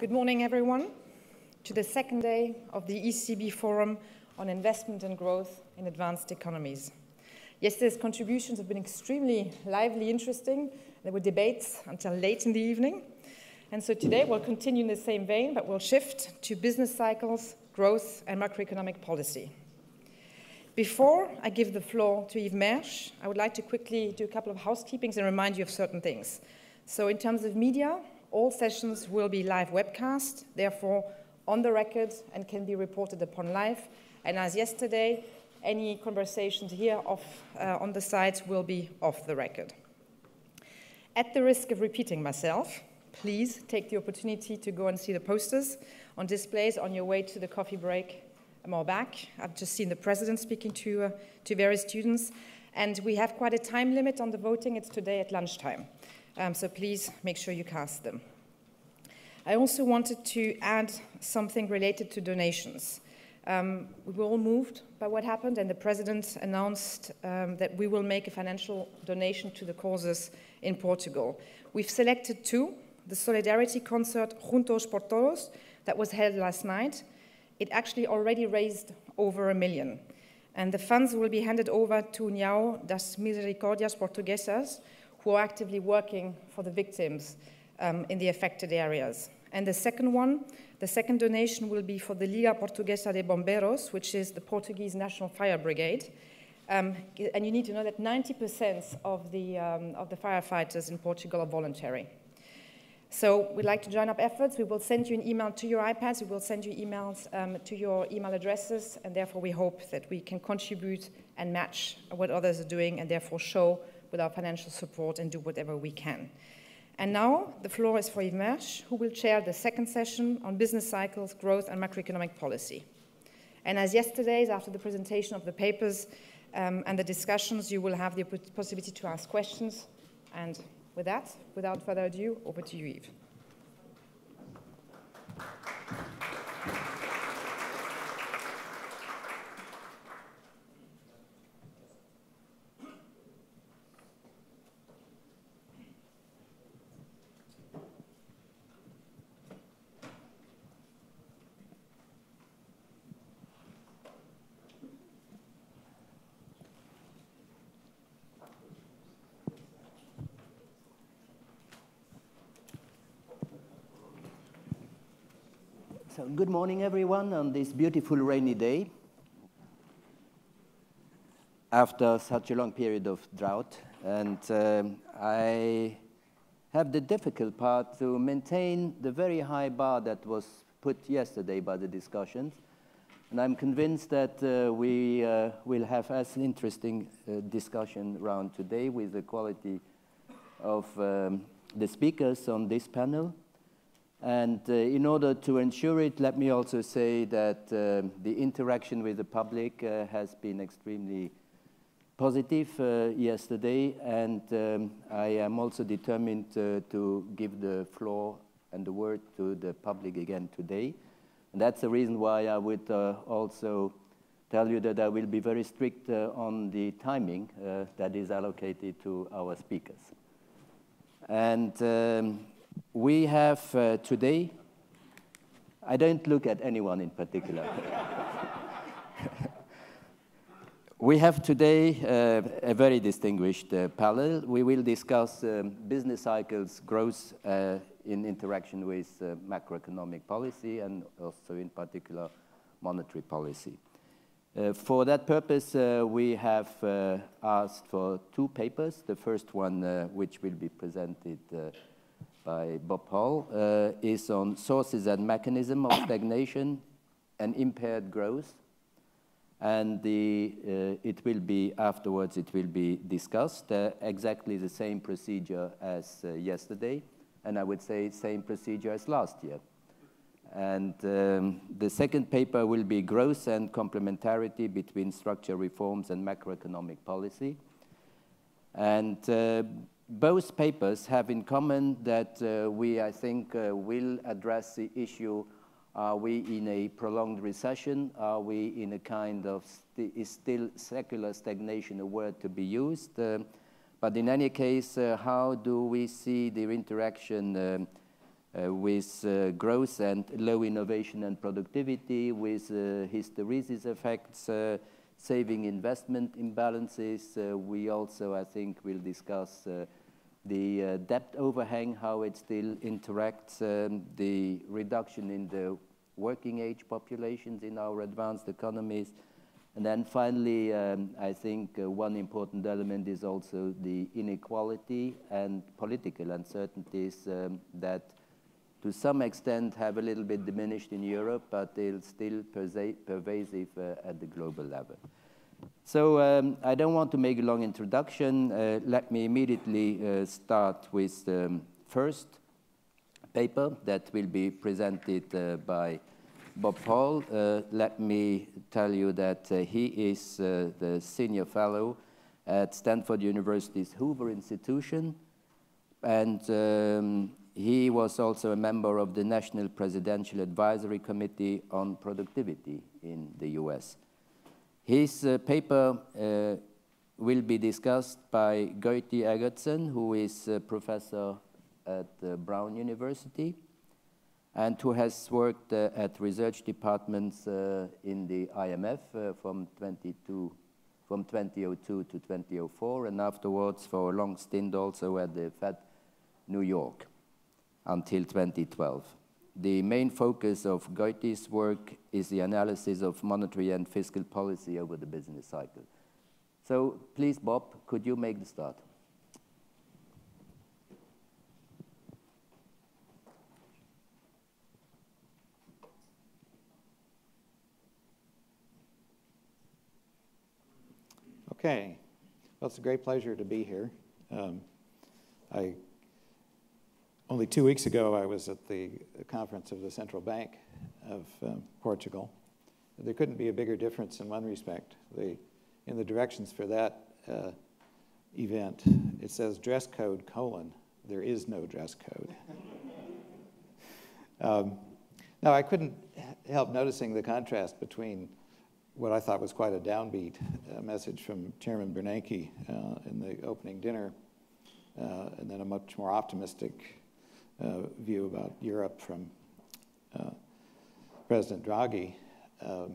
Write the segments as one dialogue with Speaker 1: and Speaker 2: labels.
Speaker 1: Good morning, everyone, to the second day of the ECB Forum on Investment and Growth in Advanced Economies. Yesterday's contributions have been extremely lively, interesting. There were debates until late in the evening. And so today we'll continue in the same vein, but we'll shift to business cycles, growth, and macroeconomic policy. Before I give the floor to Yves Mersch, I would like to quickly do a couple of housekeepings and remind you of certain things. So in terms of media, all sessions will be live webcast, therefore on the record and can be reported upon live. And as yesterday, any conversations here off, uh, on the site will be off the record. At the risk of repeating myself, please take the opportunity to go and see the posters on displays on your way to the coffee break more back. I've just seen the president speaking to, uh, to various students. And we have quite a time limit on the voting. It's today at lunchtime. Um, so please make sure you cast them. I also wanted to add something related to donations. Um, we were all moved by what happened, and the president announced um, that we will make a financial donation to the causes in Portugal. We've selected two the Solidarity Concert Juntos por Todos that was held last night. It actually already raised over a million. And the funds will be handed over to União das Misericórdias Portuguesas, who are actively working for the victims um, in the affected areas. And the second one, the second donation will be for the Liga Portuguesa de Bombeiros, which is the Portuguese National Fire Brigade. Um, and you need to know that 90% of the, um, of the firefighters in Portugal are voluntary. So we'd like to join up efforts. We will send you an email to your iPads. We will send you emails um, to your email addresses. And therefore, we hope that we can contribute and match what others are doing and therefore show with our financial support and do whatever we can. And now the floor is for Yves Mersch, who will chair the second session on business cycles, growth, and macroeconomic policy. And as yesterday's, after the presentation of the papers um, and the discussions, you will have the possibility to ask questions. And with that, without further ado, over to you, Yves.
Speaker 2: So good morning, everyone, on this beautiful rainy day. After such a long period of drought, and um, I have the difficult part to maintain the very high bar that was put yesterday by the discussions. And I'm convinced that uh, we uh, will have as interesting uh, discussion around today with the quality of um, the speakers on this panel. And uh, in order to ensure it, let me also say that uh, the interaction with the public uh, has been extremely positive uh, yesterday, and um, I am also determined uh, to give the floor and the word to the public again today. And that's the reason why I would uh, also tell you that I will be very strict on the timing that is allocated to our speakers. And um, we have uh, today, I don't look at anyone in particular. we have today uh, a very distinguished uh, panel. We will discuss um, business cycles, growth uh, in interaction with uh, macroeconomic policy and also in particular monetary policy. Uh, for that purpose, we have asked for two papers. The first one, which will be presented by Bob Hall uh, is on sources and mechanism of stagnation and impaired growth. And the, uh, it will be, afterwards, it will be discussed, uh, exactly the same procedure as uh, yesterday, and I would say same procedure as last year. And um, the second paper will be growth and complementarity between structural reforms and macroeconomic policy. And uh, both papers have in common that uh, we, I think, uh, will address the issue, are we in a prolonged recession? Are we in a kind of, st is still secular stagnation a word to be used? Uh, but in any case, uh, how do we see the interaction um, uh, with uh, growth and low innovation and productivity, with uh, hysteresis effects, uh, saving investment imbalances. Uh, we also, I think, will discuss uh, the debt overhang, how it still interacts, um, the reduction in the working age populations in our advanced economies. And then finally, um, I think one important element is also the inequality and political uncertainties um, that to some extent have a little bit diminished in Europe, but they're still pervasive uh, at the global level. So um, I don't want to make a long introduction. Uh, let me immediately uh, start with the um, first paper that will be presented uh, by Bob Hall. Uh, let me tell you that uh, he is the senior fellow at Stanford University's Hoover Institution, and um, he was also a member of the National Presidential Advisory Committee on Productivity in the US. His uh, paper uh, will be discussed by Gauti Eggertsson, who is a professor at uh, Brown University and who has worked uh, at research departments uh, in the IMF uh, from, 22, from 2002 to 2004, and afterwards for a long stint also at the Fed New York until 2012. The main focus of Gauti's work is the analysis of monetary and fiscal policy over the business cycle. So please, Bob, could you make the start?
Speaker 3: Okay. Well, it's a great pleasure to be here. Um, I only two weeks ago, I was at the conference of the Central Bank of um, Portugal. There couldn't be a bigger difference in one respect. The, in the directions for that uh, event, it says dress code colon, there is no dress code. um, now, I couldn't help noticing the contrast between what I thought was quite a downbeat uh, message from Chairman Bernanke uh, in the opening dinner, uh, and then a much more optimistic uh, view about Europe from uh, President Draghi um,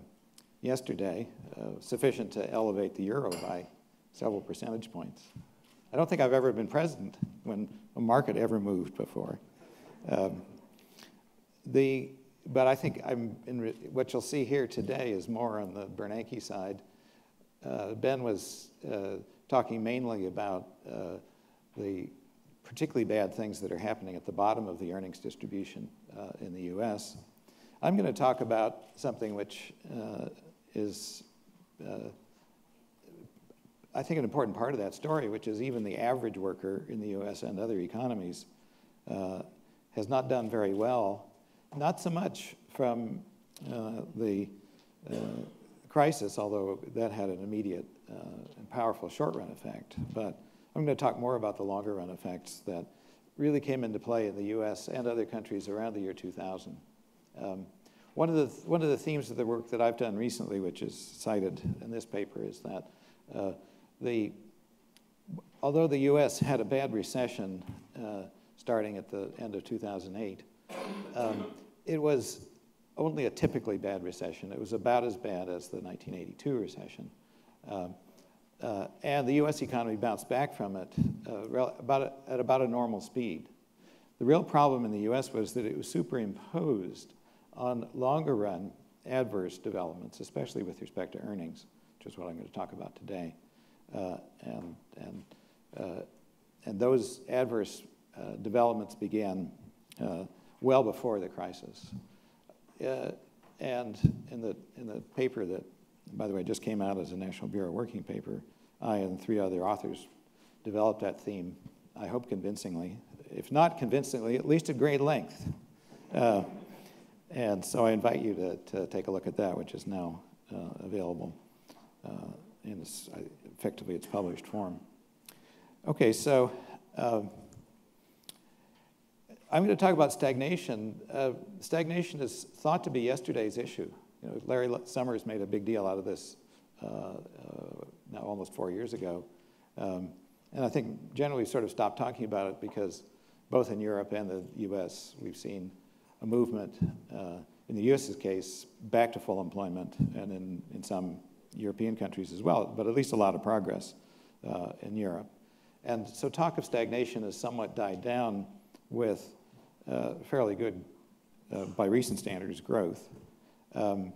Speaker 3: yesterday, uh, sufficient to elevate the euro by several percentage points. I don't think I've ever been president when a market ever moved before. Um, the, but I think I'm what you'll see here today is more on the Bernanke side. Uh, ben was uh, talking mainly about uh, the particularly bad things that are happening at the bottom of the earnings distribution uh, in the US. I'm going to talk about something which uh, is, uh, I think, an important part of that story, which is even the average worker in the US and other economies uh, has not done very well, not so much from uh, the uh, crisis, although that had an immediate and powerful short run effect, but I'm going to talk more about the longer run effects that really came into play in the US and other countries around the year 2000. Um, one, of the, one of the themes of the work that I've done recently, which is cited in this paper, is that uh, the, although the US had a bad recession uh, starting at the end of 2008, um, it was only a typically bad recession. It was about as bad as the 1982 recession. Um, uh, and the US economy bounced back from it uh, about a, at about a normal speed. The real problem in the US was that it was superimposed on longer run adverse developments, especially with respect to earnings, which is what I'm going to talk about today. Uh, and, and, uh, and those adverse uh, developments began uh, well before the crisis. and in the, in the paper that by the way, just came out as a National Bureau working paper. I and three other authors developed that theme, I hope convincingly. If not convincingly, at least at great length. Uh, and so I invite you to, to take a look at that, which is now uh, available uh, in its, effectively its published form. Okay, so um, I'm going to talk about stagnation. Uh, stagnation is thought to be yesterday's issue. You know, Larry Summers made a big deal out of this uh, uh, now almost four years ago. Um, and I think generally sort of stopped talking about it because both in Europe and the US, we've seen a movement, uh, in the US's case, back to full employment, and in, in some European countries as well, but at least a lot of progress uh, in Europe. And so talk of stagnation has somewhat died down with uh, fairly good, uh, by recent standards, growth. Um,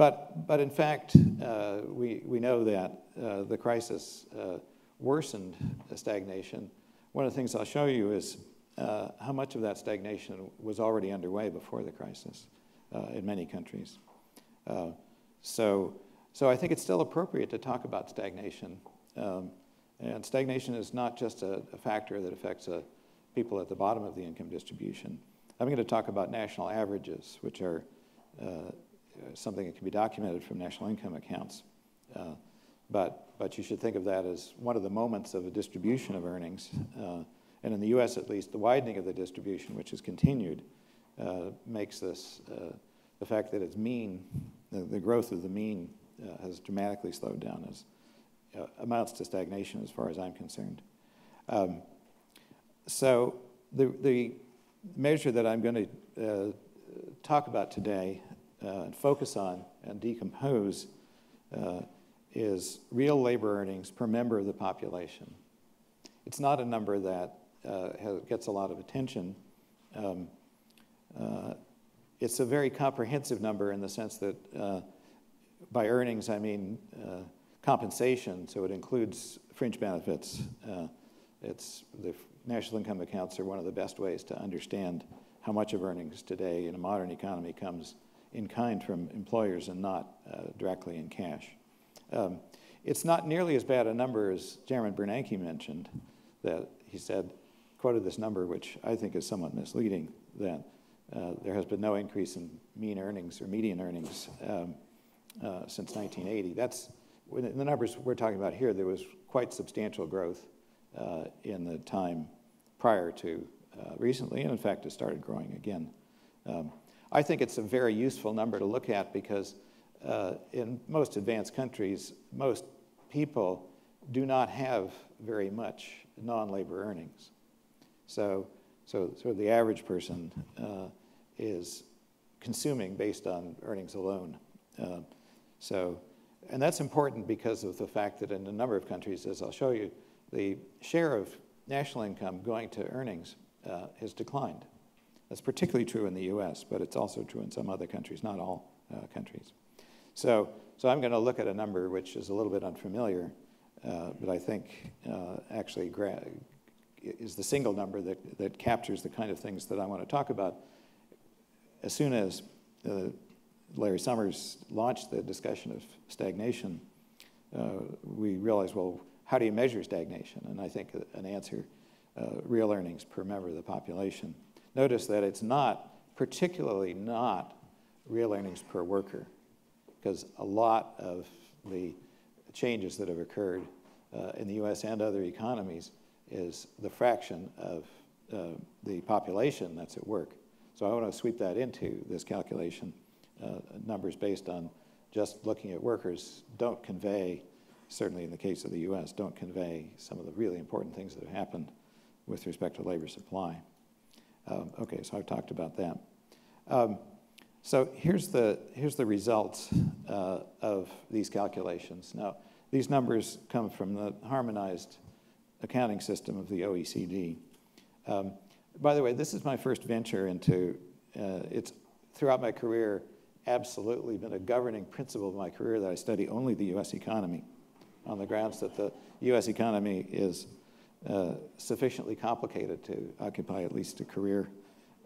Speaker 3: but, but in fact, uh, we, we know that uh, the crisis uh, worsened stagnation. One of the things I'll show you is uh, how much of that stagnation was already underway before the crisis uh, in many countries. Uh, so, so I think it's still appropriate to talk about stagnation. Um, and stagnation is not just a, a factor that affects people at the bottom of the income distribution. I'm going to talk about national averages, which are uh, something that can be documented from national income accounts. Uh, but, but you should think of that as one of the moments of a distribution of earnings. Uh, and in the US at least, the widening of the distribution, which has continued, uh, makes this, uh, the fact that it's mean, the, the growth of the mean uh, has dramatically slowed down as uh, amounts to stagnation as far as I'm concerned. Um, so the, the measure that I'm going to uh, talk about today uh, and focus on and decompose is real labor earnings per member of the population. It's not a number that uh, has, gets a lot of attention. Um, uh, it's a very comprehensive number in the sense that uh, by earnings, I mean uh, compensation, so it includes fringe benefits. Uh, it's the national income accounts are one of the best ways to understand how much of earnings today in a modern economy comes in kind from employers and not uh, directly in cash. Um, it's not nearly as bad a number as Chairman Bernanke mentioned, that he said, quoted this number, which I think is somewhat misleading, that uh, there has been no increase in mean earnings or median earnings um, uh, since 1980. That's, in the numbers we're talking about here, there was quite substantial growth uh, in the time prior to uh, recently, and in fact, it started growing again. Um, I think it's a very useful number to look at because uh, in most advanced countries, most people do not have very much non-labor earnings. So, so, so the average person uh, is consuming based on earnings alone. Uh, so, and that's important because of the fact that in a number of countries, as I'll show you, the share of national income going to earnings uh, has declined. That's particularly true in the US, but it's also true in some other countries, not all uh, countries. So, so I'm going to look at a number which is a little bit unfamiliar, uh, but I think uh, actually is the single number that, that captures the kind of things that I want to talk about. As soon as uh, Larry Summers launched the discussion of stagnation, uh, we realized, well, how do you measure stagnation? And I think an answer, uh, real earnings per member of the population. Notice that it's not, particularly not real earnings per worker because a lot of the changes that have occurred uh, in the US and other economies is the fraction of uh, the population that's at work. So I want to sweep that into this calculation. Uh, numbers based on just looking at workers don't convey, certainly in the case of the US, don't convey some of the really important things that have happened with respect to labor supply. Um, okay, so I've talked about that. Um, so here's the, here's the results uh, of these calculations. Now, these numbers come from the harmonized accounting system of the OECD. Um, by the way, this is my first venture into, uh, it's throughout my career absolutely been a governing principle of my career that I study only the US economy on the grounds that the US economy is uh, sufficiently complicated to occupy at least a career.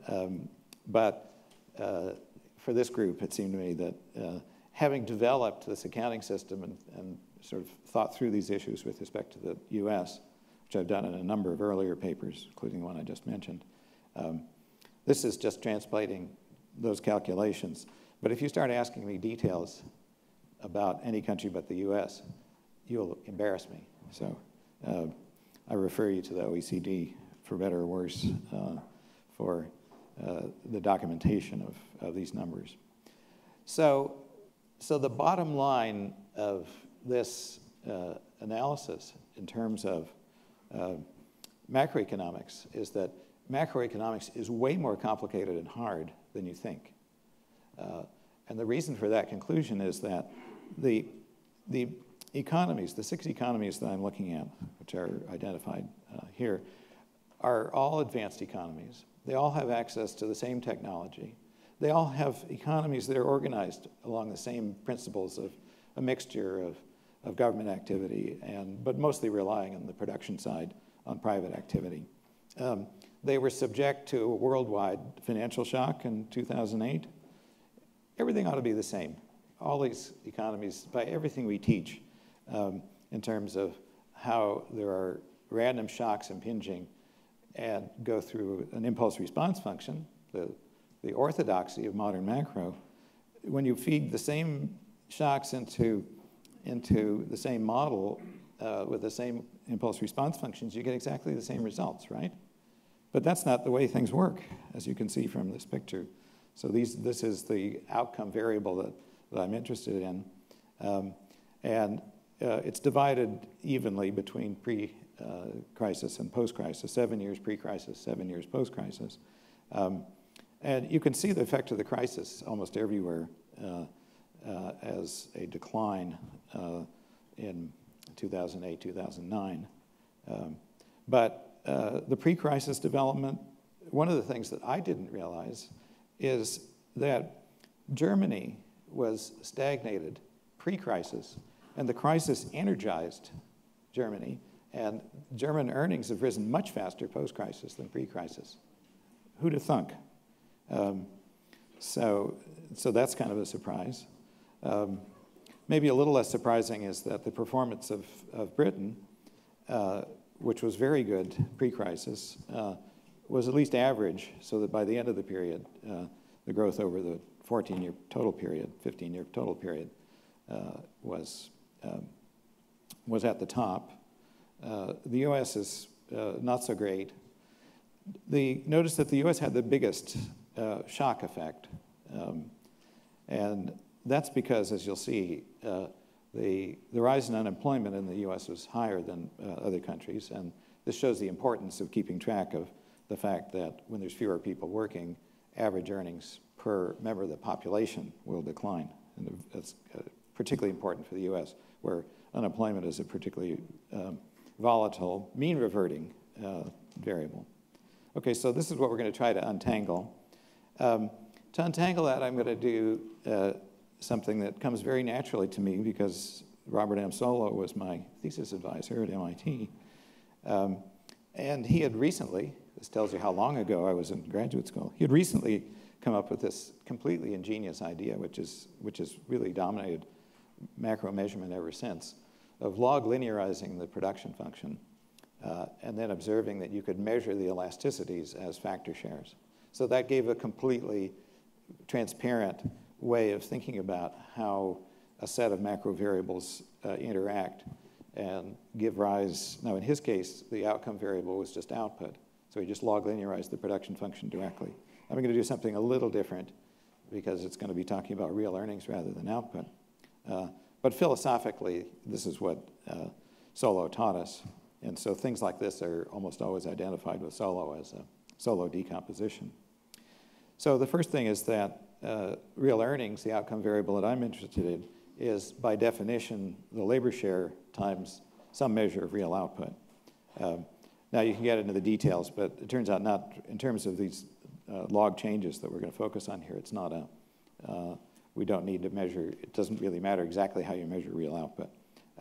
Speaker 3: Um, but uh, for this group, it seemed to me that uh, having developed this accounting system and, and, sort of thought through these issues with respect to the US, which I've done in a number of earlier papers, including the one I just mentioned, um, this is just translating those calculations. But if you start asking me details about any country but the US, you'll embarrass me. So uh, I refer you to the OECD, for better or worse, uh, for uh, the documentation of, of these numbers. So, so the bottom line of this uh, analysis in terms of uh, macroeconomics is that macroeconomics is way more complicated and hard than you think. Uh, and the reason for that conclusion is that the, the economies, the six economies that I'm looking at, which are identified uh, here, are all advanced economies. They all have access to the same technology. They all have economies that are organized along the same principles of a mixture of, of government activity, and, but mostly relying on the production side on private activity. Um, they were subject to a worldwide financial shock in 2008. Everything ought to be the same. All these economies, by everything we teach, um, in terms of how there are random shocks impinging and go through an impulse response function, the, the orthodoxy of modern macro, when you feed the same shocks into, into the same model uh, with the same impulse response functions, you get exactly the same results, right? But that's not the way things work, as you can see from this picture. So these, this is the outcome variable that, that I'm interested in. Um, and uh, it's divided evenly between pre-crisis and post-crisis, seven years pre-crisis, seven years post-crisis. Um, and you can see the effect of the crisis almost everywhere uh, uh, as a decline uh, in 2008, 2009. Um, but uh, the pre-crisis development, one of the things that I didn't realize is that Germany was stagnated pre-crisis and the crisis energized Germany, and German earnings have risen much faster post crisis than pre crisis. Who'd have thunk? Um, so, so that's kind of a surprise. Um, maybe a little less surprising is that the performance of, of Britain, uh, which was very good pre crisis, uh, was at least average, so that by the end of the period, uh, the growth over the 14 year total period, 15 year total period, uh, was um, was at the top. Uh, the U.S. is uh, not so great. The, notice that the U.S. had the biggest uh, shock effect. Um, and that's because, as you'll see, uh, the, the rise in unemployment in the U.S. was higher than uh, other countries. And this shows the importance of keeping track of the fact that when there's fewer people working, average earnings per member of the population will decline. And that's particularly important for the U.S where unemployment is a particularly um, volatile, mean reverting uh, variable. Okay, so this is what we're going to try to untangle. Um, to untangle that, I'm going to do uh, something that comes very naturally to me because Robert M. Solow was my thesis advisor at MIT. Um, and he had recently, this tells you how long ago I was in graduate school, he had recently come up with this completely ingenious idea, which is, which has really dominated macro measurement ever since, of log linearizing the production function uh, and then observing that you could measure the elasticities as factor shares. So that gave a completely transparent way of thinking about how a set of macro variables uh, interact and give rise. Now, in his case, the outcome variable was just output. So he just log linearized the production function directly. I'm going to do something a little different because it's going to be talking about real earnings rather than output. Uh, but philosophically, this is what uh, Solow taught us. And so things like this are almost always identified with Solow as a Solow decomposition. So the first thing is that uh, real earnings, the outcome variable that I'm interested in, is by definition the labor share times some measure of real output. Um, now you can get into the details, but it turns out not in terms of these uh, log changes that we're going to focus on here. It's not a uh, we don't need to measure, it doesn't really matter exactly how you measure real output.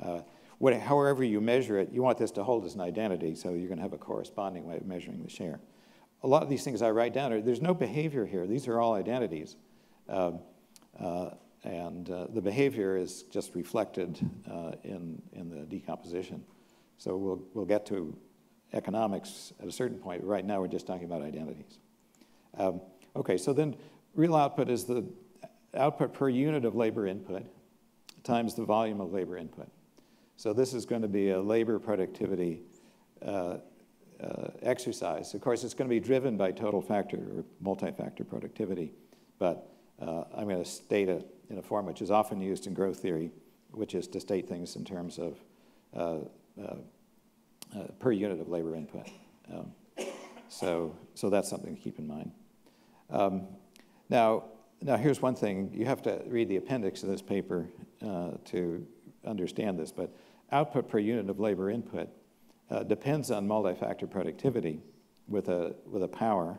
Speaker 3: Uh, what, however you measure it, you want this to hold as an identity, so you're going to have a corresponding way of measuring the share. A lot of these things I write down, are, there's no behavior here. These are all identities. Um, uh, and uh, the behavior is just reflected uh, in, in the decomposition. So we'll, we'll get to economics at a certain point. Right now, we're just talking about identities. Um, okay, so then real output is the output per unit of labor input times the volume of labor input. So this is going to be a labor productivity uh, uh, exercise. Of course, it's going to be driven by total factor or multi-factor productivity, but uh, I'm going to state it in a form which is often used in growth theory, which is to state things in terms of uh, uh, uh, per unit of labor input. Um, so so that's something to keep in mind. Um, now, now, here's one thing. You have to read the appendix of this paper uh, to understand this, but output per unit of labor input uh, depends on multi-factor productivity with a, with a power,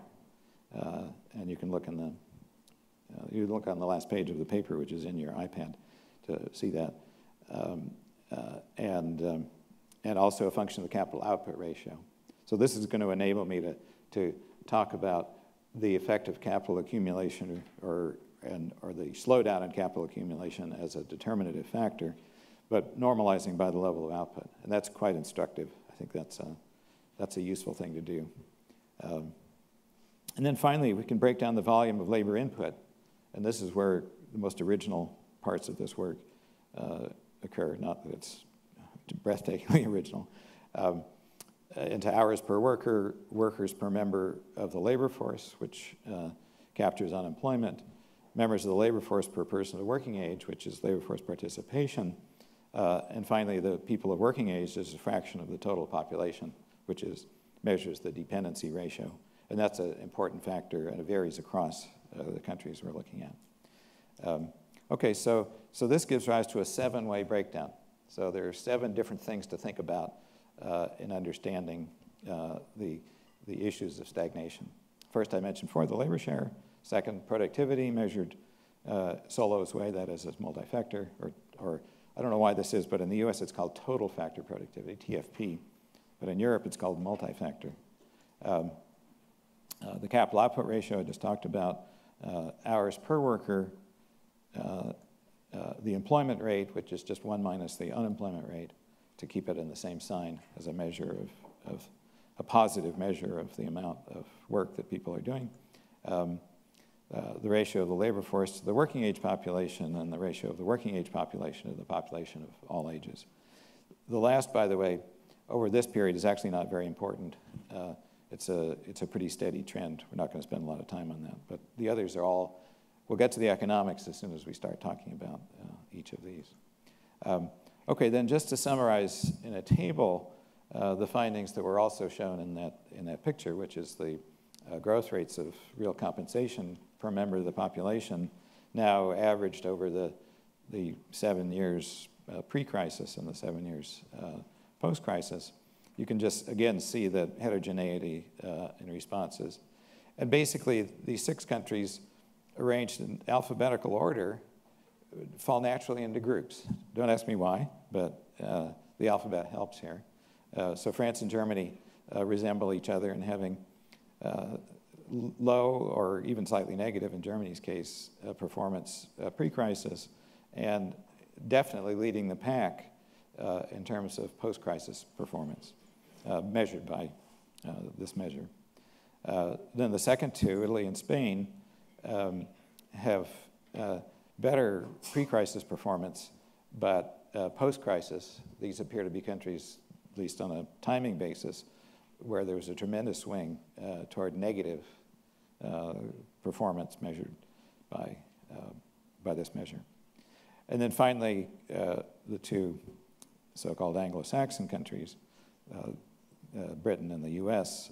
Speaker 3: uh, and you can look in the, uh, you look on the last page of the paper, which is in your iPad, to see that. Um, uh, and, um, and also a function of the capital output ratio. So this is going to enable me to, to talk about the effect of capital accumulation or, and, or the slowdown in capital accumulation as a determinative factor, but normalizing by the level of output. And that's quite instructive. I think that's a, that's a useful thing to do. Um, and then finally, we can break down the volume of labor input. And this is where the most original parts of this work uh, occur, not that it's breathtakingly original. Um, into hours per worker, workers per member of the labor force, which uh, captures unemployment, members of the labor force per person of working age, which is labor force participation, uh, and finally, the people of working age is a fraction of the total population, which is measures the dependency ratio. And that's an important factor, and it varies across uh, the countries we're looking at. Um, okay, so, so this gives rise to a seven-way breakdown. So there are seven different things to think about uh, in understanding uh, the, the issues of stagnation. First, I mentioned before the labor share. Second, productivity measured uh, Solow's way, that is, as multi-factor, or, or I don't know why this is, but in the US it's called total factor productivity, TFP. But in Europe it's called multi-factor. Um, uh, the capital output ratio I just talked about, uh, hours per worker, uh, uh, the employment rate, which is just one minus the unemployment rate, to keep it in the same sign as a measure of, of a positive measure of the amount of work that people are doing. Um, uh, the ratio of the labor force to the working age population and the ratio of the working age population to the population of all ages. The last, by the way, over this period is actually not very important. Uh, it's, a, it's a pretty steady trend. We're not going to spend a lot of time on that. But the others are all, we'll get to the economics as soon as we start talking about uh, each of these. Um, Okay, then just to summarize in a table, uh, the findings that were also shown in that, in that picture, which is the uh, growth rates of real compensation per member of the population, now averaged over the, the seven years uh, pre-crisis and the seven years uh, post-crisis, you can just, again, see the heterogeneity uh, in responses. And basically, these six countries arranged in alphabetical order fall naturally into groups. Don't ask me why, but uh, the alphabet helps here. Uh, so France and Germany uh, resemble each other in having uh, low or even slightly negative, in Germany's case, uh, performance uh, pre-crisis, and definitely leading the pack in terms of post-crisis performance, measured by this measure. then the second two, Italy and Spain, um, have better pre-crisis performance, but uh, post-crisis, these appear to be countries, at least on a timing basis, where there was a tremendous swing uh, toward negative uh, performance measured by, uh, by this measure. And then finally, uh, the two so-called Anglo-Saxon countries, uh, Britain and the US,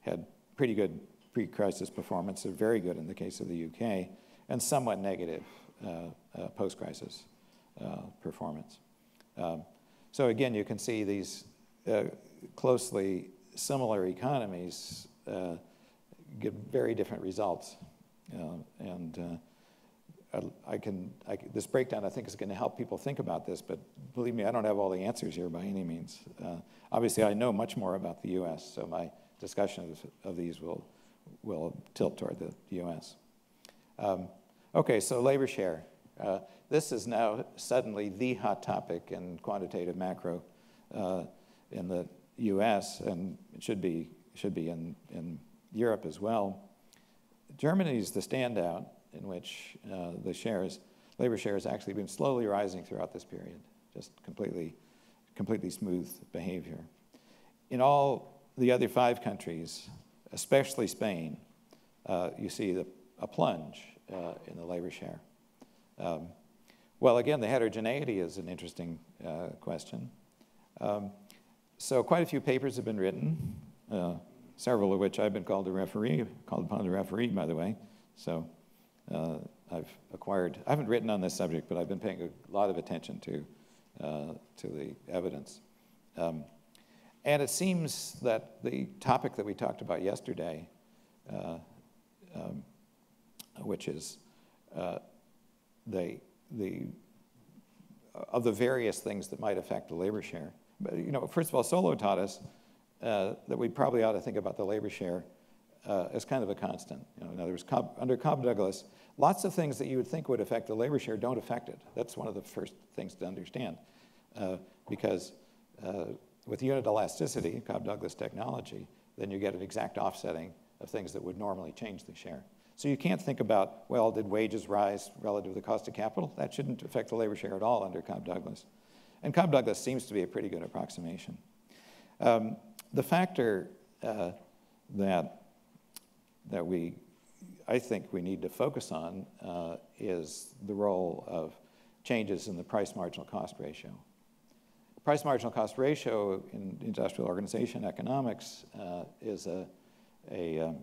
Speaker 3: had pretty good pre-crisis performance. They're very good in the case of the UK and somewhat negative uh, uh, post-crisis uh, performance. Um, so again, you can see these closely similar economies get very different results. and I can, I, this breakdown I think is going to help people think about this, but believe me, I don't have all the answers here by any means. Uh, obviously, I know much more about the U.S., so my discussion of, of these will, will tilt toward the U.S. Um, Okay, so labor share. Uh, this is now suddenly the hot topic in quantitative macro uh, in the US, and it should be, should be in, in Europe as well. Germany is the standout in which uh, the shares, labor share has actually been slowly rising throughout this period, just completely, completely smooth behavior. In all the other five countries, especially Spain, uh, you see the, a plunge uh, in the labor share? Um, well, again, the heterogeneity is an interesting uh, question. Um, so quite a few papers have been written. Uh, several of which I've been called a referee, called upon to referee, by the way. So uh, I've acquired, I haven't written on this subject, but I've been paying a lot of attention to, uh, to the evidence. Um, and it seems that the topic that we talked about yesterday, uh, um, which is uh, the, the, of the various things that might affect the labor share. But, you know, first of all, Solow taught us uh, that we probably ought to think about the labor share uh, as kind of a constant. You know, in other words, Cobb, under Cobb Douglas, lots of things that you would think would affect the labor share don't affect it. That's one of the first things to understand. Uh, because uh, with unit elasticity, Cobb Douglas technology, then you get an exact offsetting of things that would normally change the share. So you can't think about, well, did wages rise relative to the cost of capital? That shouldn't affect the labor share at all under Cobb Douglas. And Cobb Douglas seems to be a pretty good approximation. Um, the factor uh, that, that we, I think we need to focus on uh, is the role of changes in the price marginal cost ratio. Price marginal cost ratio in industrial organization economics uh, is a, a um,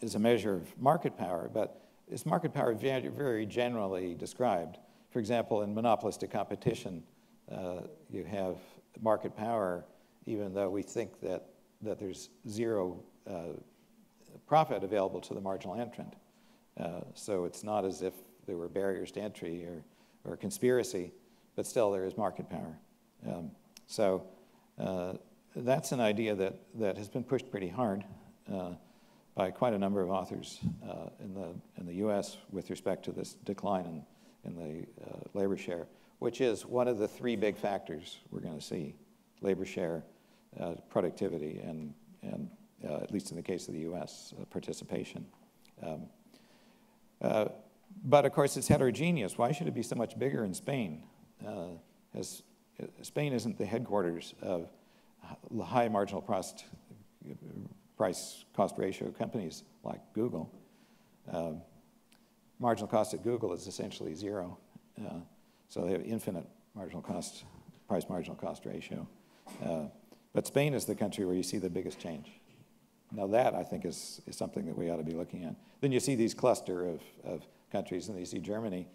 Speaker 3: is a measure of market power, but is market power very, very generally described. For example, in monopolistic competition, uh, you have market power even though we think that, that there's zero uh, profit available to the marginal entrant. Uh, so it's not as if there were barriers to entry or, or conspiracy, but still there is market power. Um, so uh, that's an idea that, that has been pushed pretty hard uh, by quite a number of authors uh, in, the, in the US with respect to this decline in, in the uh, labor share, which is one of the three big factors we're going to see labor share, uh, productivity, and, and uh, at least in the case of the US, uh, participation. Um, uh, but of course, it's heterogeneous. Why should it be so much bigger in Spain? as Spain isn't the headquarters of high marginal cost, price cost ratio companies like Google. Um, marginal cost at Google is essentially zero. Uh, so they have infinite marginal cost, price marginal cost ratio. Uh, but Spain is the country where you see the biggest change. Now that, I think, is, is something that we ought to be looking at. Then you see these cluster of, of countries, and you see Germany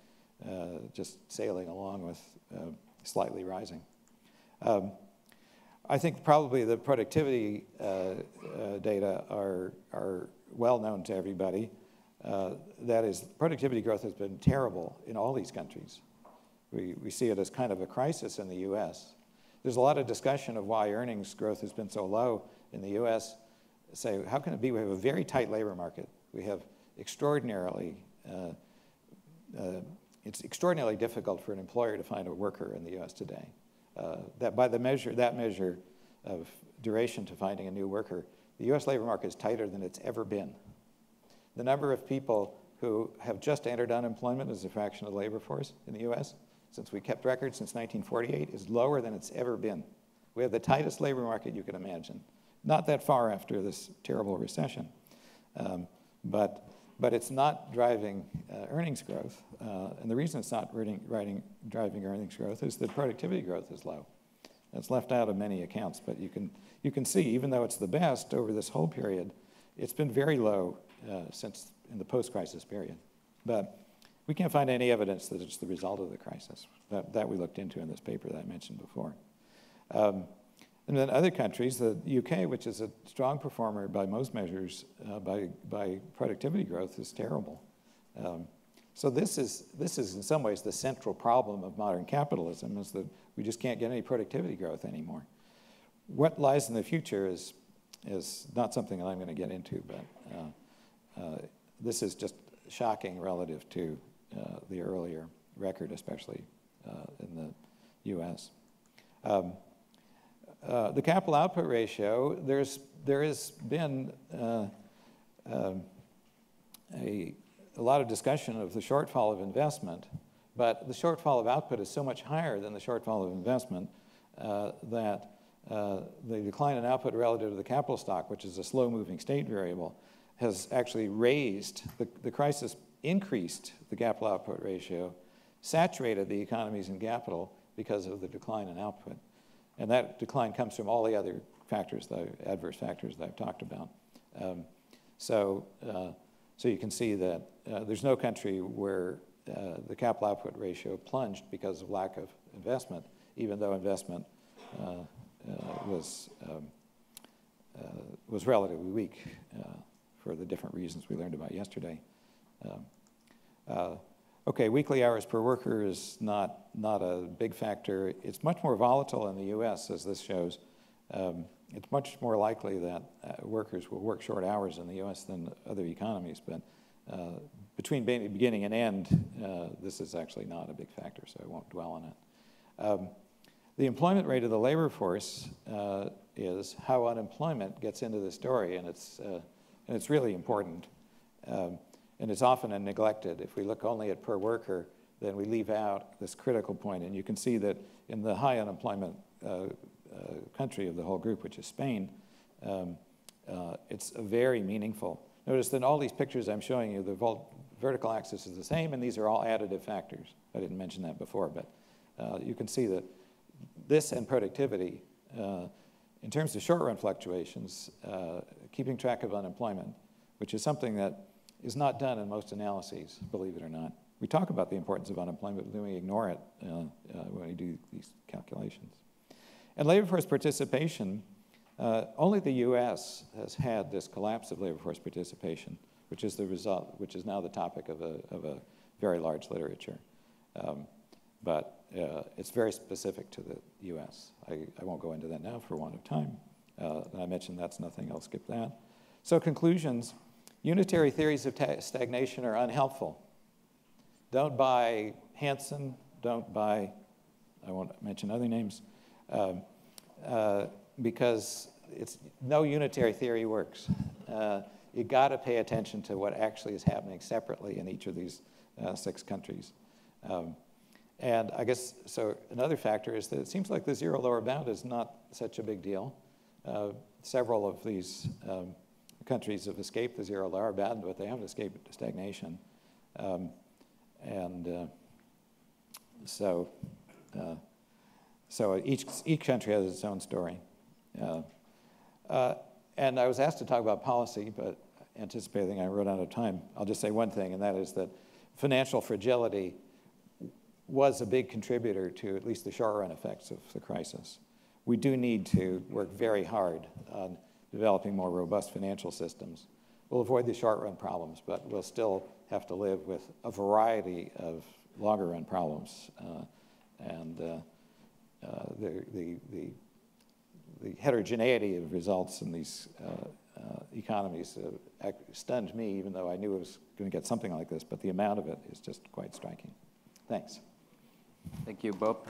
Speaker 3: uh, just sailing along with uh, slightly rising. Um, I think probably the productivity uh, uh data are, are well known to everybody. Uh, that is, productivity growth has been terrible in all these countries. We, we see it as kind of a crisis in the US. There's a lot of discussion of why earnings growth has been so low in the US. Say, how can it be? We have a very tight labor market. We have extraordinarily, uh, uh, it's extraordinarily difficult for an employer to find a worker in the US today. Uh, that by the measure, that measure of duration to finding a new worker, the US labor market is tighter than it's ever been. The number of people who have just entered unemployment as a fraction of the labor force in the US since we kept records since 1948, is lower than it's ever been. We have the tightest labor market you can imagine. Not that far after this terrible recession. Um, but, but it's not driving uh, earnings growth. Uh, and the reason it's not driving earnings growth is that productivity growth is low. That's left out of many accounts, but you can, you can see, even though it's the best over this whole period, it's been very low uh, since in the post-crisis period. But we can't find any evidence that it's the result of the crisis. That, that we looked into in this paper that I mentioned before. Um, and then other countries, the UK, which is a strong performer by most measures, uh, by, by productivity growth, is terrible. Um, so this is, this is in some ways the central problem of modern capitalism is that we just can't get any productivity growth anymore. What lies in the future is, is not something that I'm going to get into, but uh, uh, this is just shocking relative to uh, the earlier record, especially uh, in the US. Um, uh, the capital output ratio, there's, there has been uh, um, a, a lot of discussion of the shortfall of investment, but the shortfall of output is so much higher than the shortfall of investment uh, that uh, the decline in output relative to the capital stock, which is a slow moving state variable, has actually raised the, the crisis increased the capital output ratio, saturated the economies in capital because of the decline in output. And that decline comes from all the other factors, the adverse factors that I've talked about. Um, so, uh, so you can see that uh, there's no country where uh, the capital output ratio plunged because of lack of investment, even though investment uh, uh, was, um, uh, was relatively weak for the different reasons we learned about yesterday. Um, okay, weekly hours per worker is not, not a big factor. It's much more volatile in the US, as this shows. Um, it's much more likely that uh, workers will work short hours in the US than other economies, but uh, between beginning and end, uh, this is actually not a big factor, so I won't dwell on it. Um, the employment rate of the labor force uh, is how unemployment gets into the story, and it's, uh, and it's really important. Um, and it's often neglected. If we look only at per worker, then we leave out this critical point. And you can see that in the high unemployment uh, uh, country of the whole group, which is Spain, um, uh, it's very meaningful. Notice that all these pictures I'm showing you, the vertical axis is the same, and these are all additive factors. I didn't mention that before, but uh, you can see that this and productivity, uh, in terms of short-run fluctuations, uh, keeping track of unemployment, which is something that is not done in most analyses, believe it or not. We talk about the importance of unemployment, but then we ignore it uh, uh, when we do these calculations. And labor force participation, uh, only the US has had this collapse of labor force participation, which is the result, which is now the topic of a, of a very large literature. Um, but uh, it's very specific to the US. I, I, won't go into that now for want of time. Uh, I mentioned that's nothing, I'll skip that. So conclusions, unitary theories of stagnation are unhelpful. Don't buy Hansen, don't buy, I won't mention other names, um, uh, because it's, no unitary theory works. Uh, you gotta pay attention to what actually is happening separately in each of these uh, six countries. Um, and I guess, so another factor is that it seems like the zero lower bound is not such a big deal. Uh, several of these um, countries have escaped the zero lower bound, but they haven't escaped stagnation. Um, and uh, so, uh, so each, each country has its own story. Uh, uh, and I was asked to talk about policy, but anticipating I wrote out of time, I'll just say one thing, and that is that financial fragility was a big contributor to at least the short run effects of the crisis. We do need to work very hard on developing more robust financial systems. We'll avoid the short run problems, but we'll still have to live with a variety of longer run problems. Uh, and uh, uh, the, the, the, the, heterogeneity of results in these uh, uh, economies uh, stunned me, even though I knew it was going to get something like this, but the amount of it is just quite striking. Thanks.
Speaker 2: Thank you, Bob.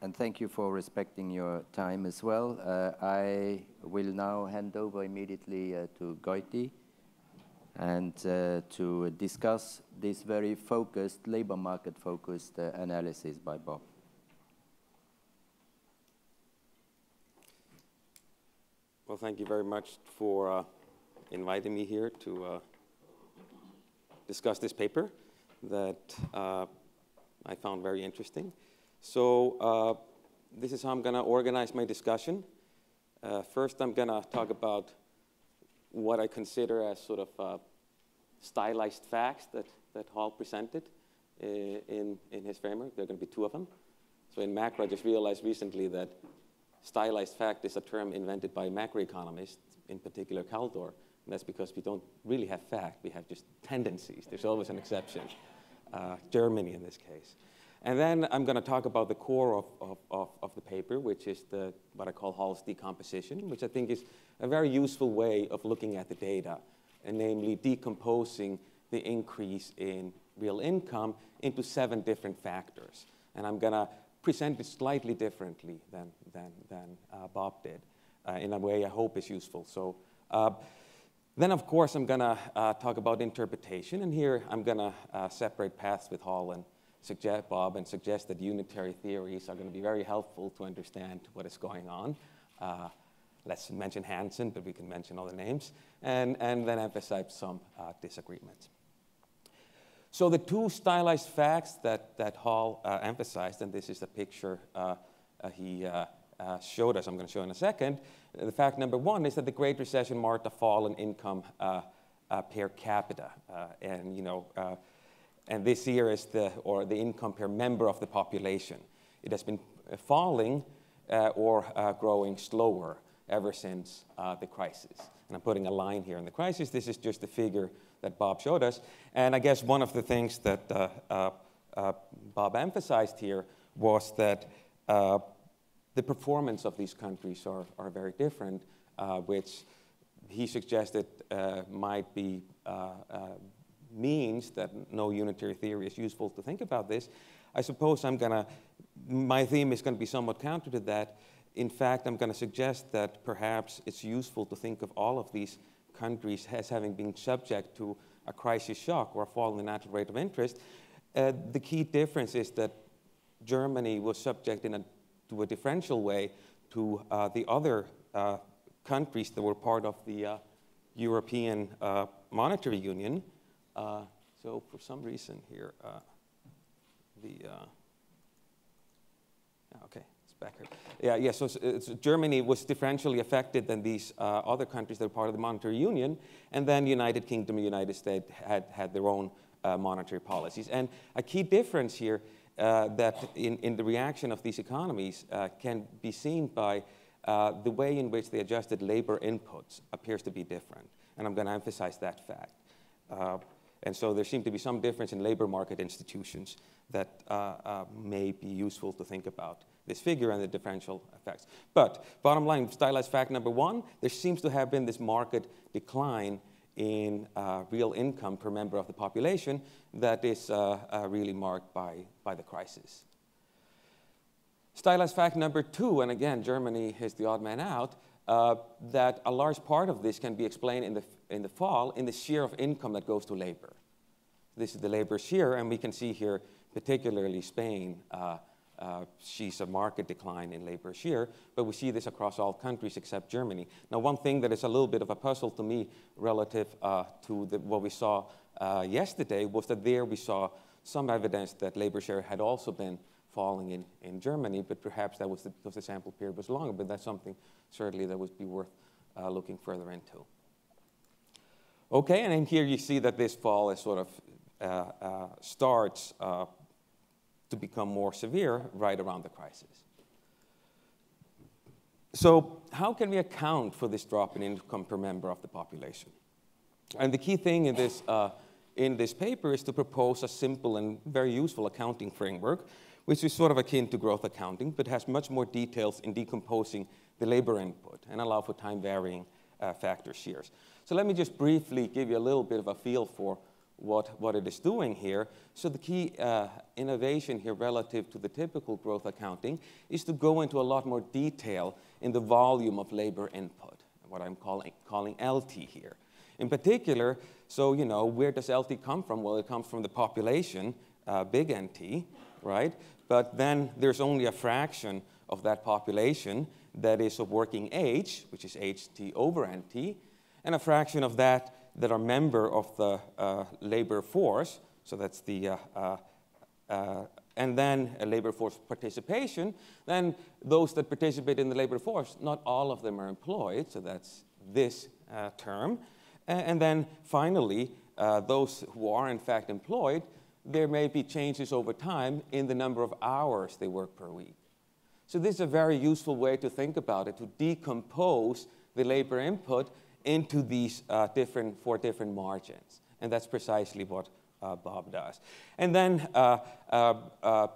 Speaker 2: And thank you for respecting your time as well. Uh, I will now hand over immediately uh, to Gauti and uh, to discuss this very focused, labor market focused uh, analysis by Bob.
Speaker 4: Well, thank you very much for uh, inviting me here to uh, discuss this paper that I found very interesting. So uh, this is how I'm going to organize my discussion. Uh, first, I'm going to talk about what I consider as sort of uh, stylized facts that, that Hall presented uh, in, in his framework. There are going to be two of them. So in macro, I just realized recently that stylized fact is a term invented by macroeconomists, in particular Kaldor. And that's because we don't really have fact, we have just tendencies. There's always an exception. Uh, Germany in this case. And then I'm going to talk about the core of, of, of, of, the paper, which is the, what I call Hall's decomposition, which I think is a very useful way of looking at the data, and namely decomposing the increase in real income into seven different factors. And I'm going to present it slightly differently than, than, than uh, Bob did, uh, in a way I hope is useful. So uh, then, of course, I'm going to uh, talk about interpretation, and here I'm going to uh, separate paths with Hall and suggest, Bob, and suggest that unitary theories are going to be very helpful to understand what is going on. Uh, let's mention Hansen, but we can mention other names, and, and then emphasize some uh, disagreements. So the two stylized facts that, that Hall uh, emphasized, and this is the picture uh, uh, he uh, showed us, I'm going to show in a second. The fact number one is that the Great Recession marked a fall in income per capita. and, you know, and this year is the, or the income per member of the population. It has been falling or growing slower ever since the crisis. And I'm putting a line here in the crisis. This is just the figure that Bob showed us. And I guess one of the things that uh, uh, uh Bob emphasized here was that uh, the performance of these countries are, are very different, uh, which he suggested might be means that no unitary theory is useful to think about this. I suppose I'm going to, my theme is going to be somewhat counter to that. In fact, I'm going to suggest that perhaps it's useful to think of all of these countries as having been subject to a crisis shock or a fall in the natural rate of interest. Uh, the key difference is that Germany was subject in a, to a differential way to uh, the other uh, countries that were part of the uh, European uh, Monetary Union. Uh, so for some reason here, the okay it's back here. Yeah, yeah. So, Germany was differentially affected than these uh, other countries that were part of the monetary union, and then United Kingdom and United States had had their own uh, monetary policies. And a key difference here uh, that in, in the reaction of these economies uh, can be seen by uh, the way in which they adjusted labor inputs appears to be different, and I'm going to emphasize that fact. Uh, and so there seemed to be some difference in labor market institutions that may be useful to think about this figure and the differential effects. But bottom line, stylized fact number one, there seems to have been this market decline in uh, real income per member of the population that is uh, uh, really marked by, by the crisis. Stylized fact number two, and again, Germany is the odd man out, uh, that a large part of this can be explained in the, in the fall in the share of income that goes to labor. This is the labor share, and we can see here, particularly Spain, uh, uh, sees a market decline in labor share, but we see this across all countries except Germany. Now, one thing that is a little bit of a puzzle to me relative uh, to the, what we saw uh, yesterday was that there we saw some evidence that labor share had also been falling in, in Germany, but perhaps that was the, because the sample period was longer, but that's something certainly that would be worth uh, looking further into. Okay, and then here you see that this fall is sort of uh, uh, starts to become more severe right around the crisis. So, how can we account for this drop in income per member of the population? And the key thing in this, uh, in this paper is to propose a simple and very useful accounting framework, which is sort of akin to growth accounting, but has much more details in decomposing the labor input and allow for time varying uh, factor shares. So, let me just briefly give you a little bit of a feel for what, what it is doing here. So the key uh, innovation here relative to the typical growth accounting is to go into a lot more detail in the volume of labor input, what I'm calling, calling LT here. In particular, so you know, where does LT come from? Well, it comes from the population, uh, big NT, right? But then there's only a fraction of that population that is of working age, which is HT over NT, and a fraction of that that are member of the uh, labor force, so that's the, uh, uh, uh, and then a labor force participation, then those that participate in the labor force, not all of them are employed, so that's this uh, term. And, and, then finally, uh, those who are in fact employed, there may be changes over time in the number of hours they work per week. So this is a very useful way to think about it, to decompose the labor input into these uh, different, four different margins. And that's precisely what uh, Bob does. And then, uh, uh, uh,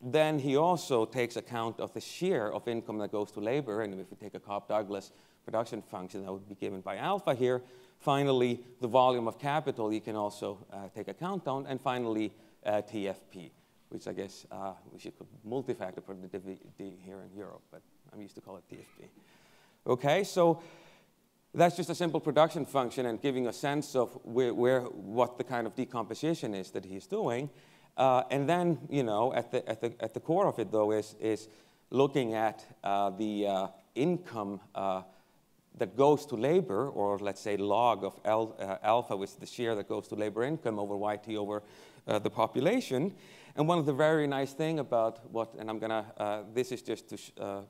Speaker 4: then he also takes account of the share of income that goes to labor. And if we take a Cobb-Douglas production function, that would be given by alpha here. Finally, the volume of capital you can also take account on. And finally, TFP, which I guess we should put multi-factor productivity here in Europe, but I'm used to call it TFP. Okay, so that's just a simple production function and giving a sense of where, where what the kind of decomposition is that he's doing. Uh, and then, you know, at the, at, the, at the core of it, though, is, is looking at uh, the uh, income uh, that goes to labor, or let's say log of L, uh, alpha, which is the share that goes to labor income over YT over uh, the population. And one of the very nice thing about what, and I'm gonna, uh, this is just to uh,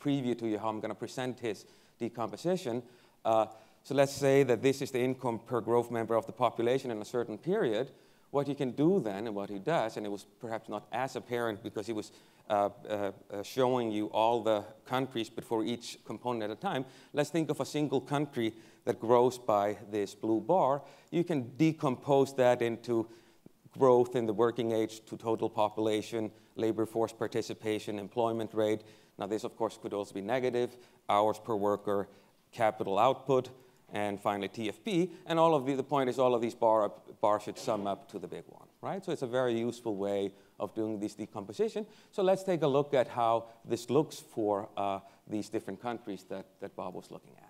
Speaker 4: preview to you how I'm gonna present his decomposition. Uh, so let's say that this is the income per growth member of the population in a certain period. What you can do then, and what he does, and it was perhaps not as apparent because he was uh, uh, uh, showing you all the countries, but for each component at a time. Let's think of a single country that grows by this blue bar. You can decompose that into growth in the working age to total population, labor force participation, employment rate. Now, this, of course, could also be negative, hours per worker, capital output, and finally TFP. And all of the, the point is all of these bar bars should sum up to the big one, right? So it's a very useful way of doing this decomposition. So let's take a look at how this looks for uh, these different countries that, that Bob was looking at.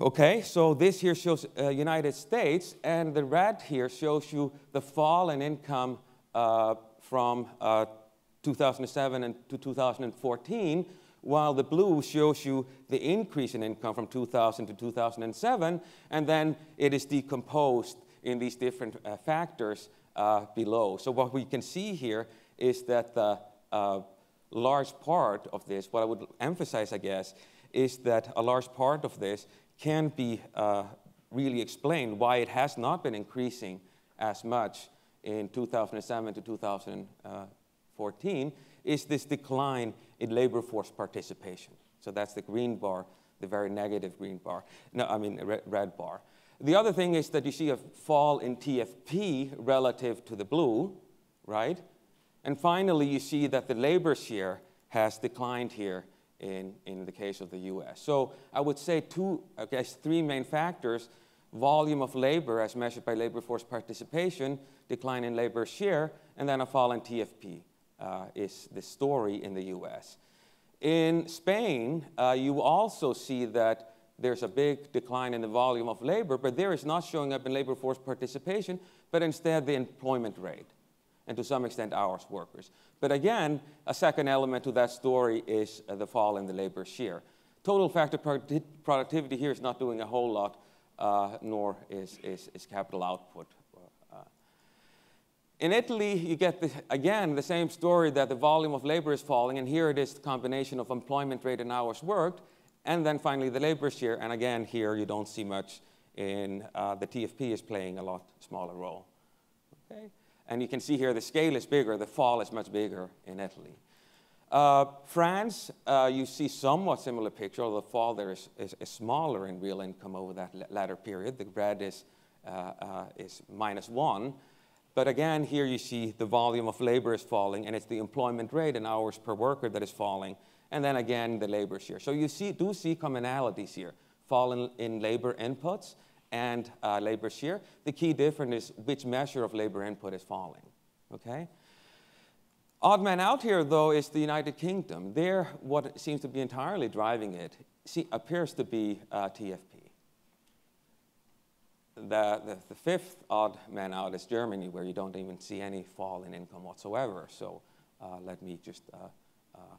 Speaker 4: Okay, so this here shows uh, United States, and the red here shows you the fall in income uh, from uh, 2007 and to 2014, while the blue shows you the increase in income from 2000 to 2007, and then it is decomposed in these different uh, factors uh, below. So what we can see here is that the uh, large part of this, what I would emphasize, I guess, is that a large part of this can be uh, really explained why it has not been increasing as much in 2007 to 2014 is this decline in labor force participation. So that's the green bar, the very negative green bar. No, I mean red bar. The other thing is that you see a fall in TFP relative to the blue, right? And finally, you see that the labor share has declined here in, in the case of the US. So I would say two, I guess three main factors, volume of labor as measured by labor force participation, decline in labor share, and then a fall in TFP uh, is the story in the US. In Spain, uh, you also see that there's a big decline in the volume of labor, but there is not showing up in labor force participation, but instead the employment rate, and to some extent hours workers. But again, a second element to that story is uh, the fall in the labor share. Total factor productivity here is not doing a whole lot, uh, nor is, is, is, capital output. In Italy, you get, again, the same story that the volume of labor is falling, and here it is the combination of employment rate and hours worked, and then finally, the labor share, and again, here you don't see much in uh, the TFP is playing a lot smaller role. Okay? And you can see here the scale is bigger, the fall is much bigger in Italy. Uh, France, uh, you see somewhat similar picture, although the fall there is, is, is, smaller in real income over that latter period. The red is, uh, uh, is minus one. But again, here you see the volume of labor is falling, and it's the employment rate and hours per worker that is falling and then again the labor share. So you see, do see commonalities here, fall in, in labor inputs and uh, labor share. The key difference is which measure of labor input is falling, okay? Odd man out here, though, is the United Kingdom. There, what seems to be entirely driving it see, appears to be uh, TFP. The, the, the, fifth odd man out is Germany, where you don't even see any fall in income whatsoever. So uh, let me just uh, uh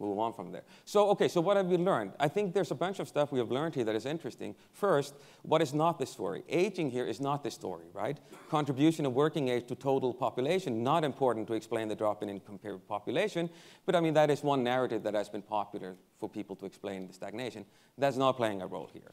Speaker 4: move on from there. So, okay, so what have we learned? I think there's a bunch of stuff we have learned here that is interesting. First, what is not the story? Aging here is not the story, right? Contribution of working age to total population, not important to explain the drop in income per population, but I mean, that is one narrative that has been popular for people to explain the stagnation. That's not playing a role here.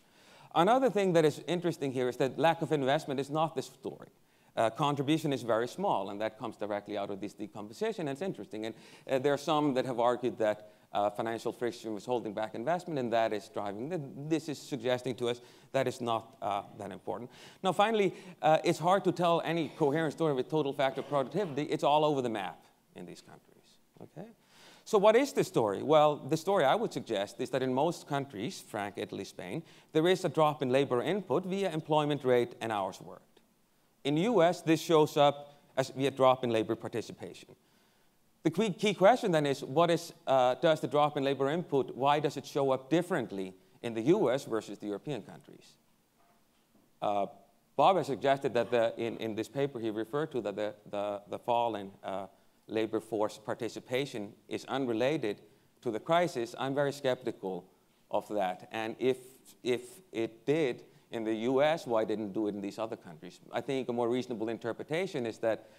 Speaker 4: Another thing that is interesting here is that lack of investment is not the story. Uh, contribution is very small, and that comes directly out of this decomposition. It's interesting. And uh, there are some that have argued that uh, financial friction was holding back investment, and that is driving. This is suggesting to us that is not uh, that important. Now, finally, uh, it's hard to tell any coherent story with total factor productivity. It's all over the map in these countries. Okay. So, what is the story? Well, the story I would suggest is that in most countries, France, Italy, Spain, there is a drop in labor input via employment rate and hours worked. In the US, this shows up as via drop in labor participation. The key question then is, what is, uh, does the drop in labor input, why does it show up differently in the US versus the European countries? Uh, Bob has suggested that the, in, in this paper he referred to that the, the, the fall in uh, labor force participation is unrelated to the crisis. I'm very skeptical of that? And if, if it did in the US, why didn't it do it in these other countries? I think a more reasonable interpretation is that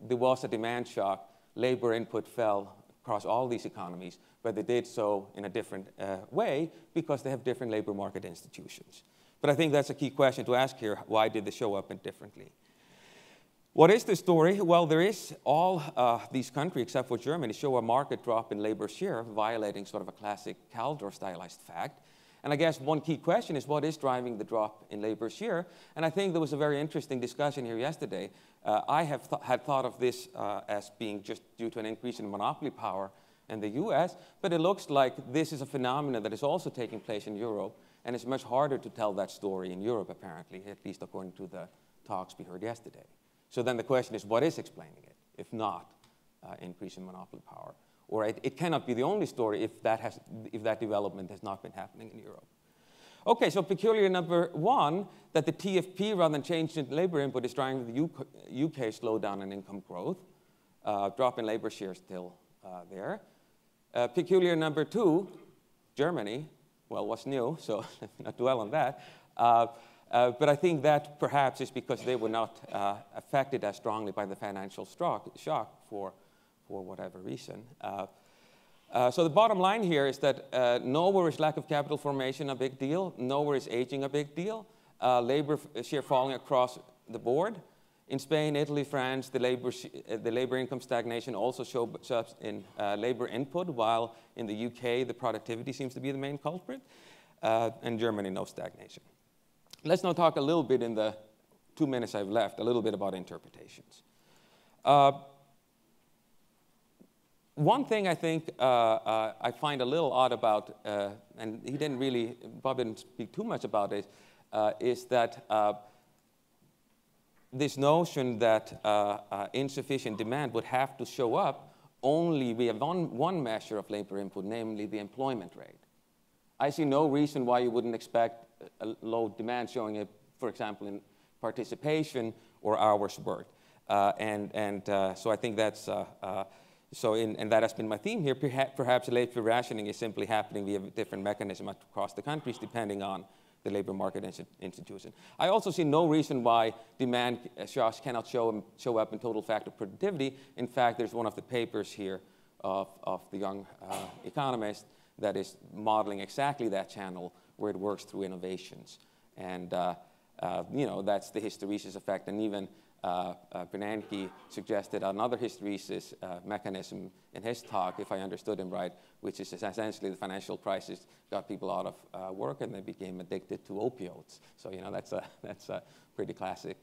Speaker 4: there was a demand shock, labor input fell across all these economies, but they did so in a different uh, way because they have different labor market institutions. But I think that's a key question to ask here. Why did they show up differently? What is the story? Well, there is all uh, these countries, except for Germany, show a market drop in labor share, violating sort of a classic Kaldor stylized fact. And I guess one key question is what is driving the drop in labor share? And I think there was a very interesting discussion here yesterday. Uh, I have th had thought of this uh, as being just due to an increase in monopoly power in the US, but it looks like this is a phenomenon that is also taking place in Europe, and it's much harder to tell that story in Europe, apparently, at least according to the talks we heard yesterday. So then the question is, what is explaining it, if not uh, increase in monopoly power? Or it, it, cannot be the only story if that, has, if that development has not been happening in Europe. Okay, so peculiar number one, that the TFP rather than change in labor input is driving the UK, UK slowdown in income growth. Uh, drop in labor share still uh, there. Uh, peculiar number two, Germany, well, what's new, so not dwell on that. Uh, but I think that perhaps is because they were not uh, affected as strongly by the financial shock for, for whatever reason. Uh, uh, so the bottom line here is that uh, nowhere is lack of capital formation a big deal, nowhere is aging a big deal, labor share falling across the board. In Spain, Italy, France, the labor, the labor income stagnation also shows up in labor input, while in the UK, the productivity seems to be the main culprit. and Germany, no stagnation. Let's now talk a little bit in the two minutes I've left, a little bit about interpretations. Uh, one thing I think uh, uh, I find a little odd about, uh, and he didn't really, Bob didn't speak too much about it, uh, is that uh, this notion that insufficient demand would have to show up only via one, one measure of labor input, namely the employment rate. I see no reason why you wouldn't expect a low demand showing it, for example, in participation or hours worked. Uh, and and uh, so I think that's, uh, uh, so in, and that has been my theme here. Perhaps, perhaps labor rationing is simply happening via different mechanisms across the countries depending on the labor market institution. I also see no reason why demand shocks cannot show, show up in total factor productivity. In fact, there's one of the papers here of, of the young uh, economist that is modeling exactly that channel where it works through innovations. And, uh, uh, you know, that's the hysteresis effect. And even uh, uh, Bernanke suggested another hysteresis uh, mechanism in his talk, if I understood him right, which is essentially the financial crisis got people out of uh, work and they became addicted to opioids. So, you know, that's a, that's a pretty classic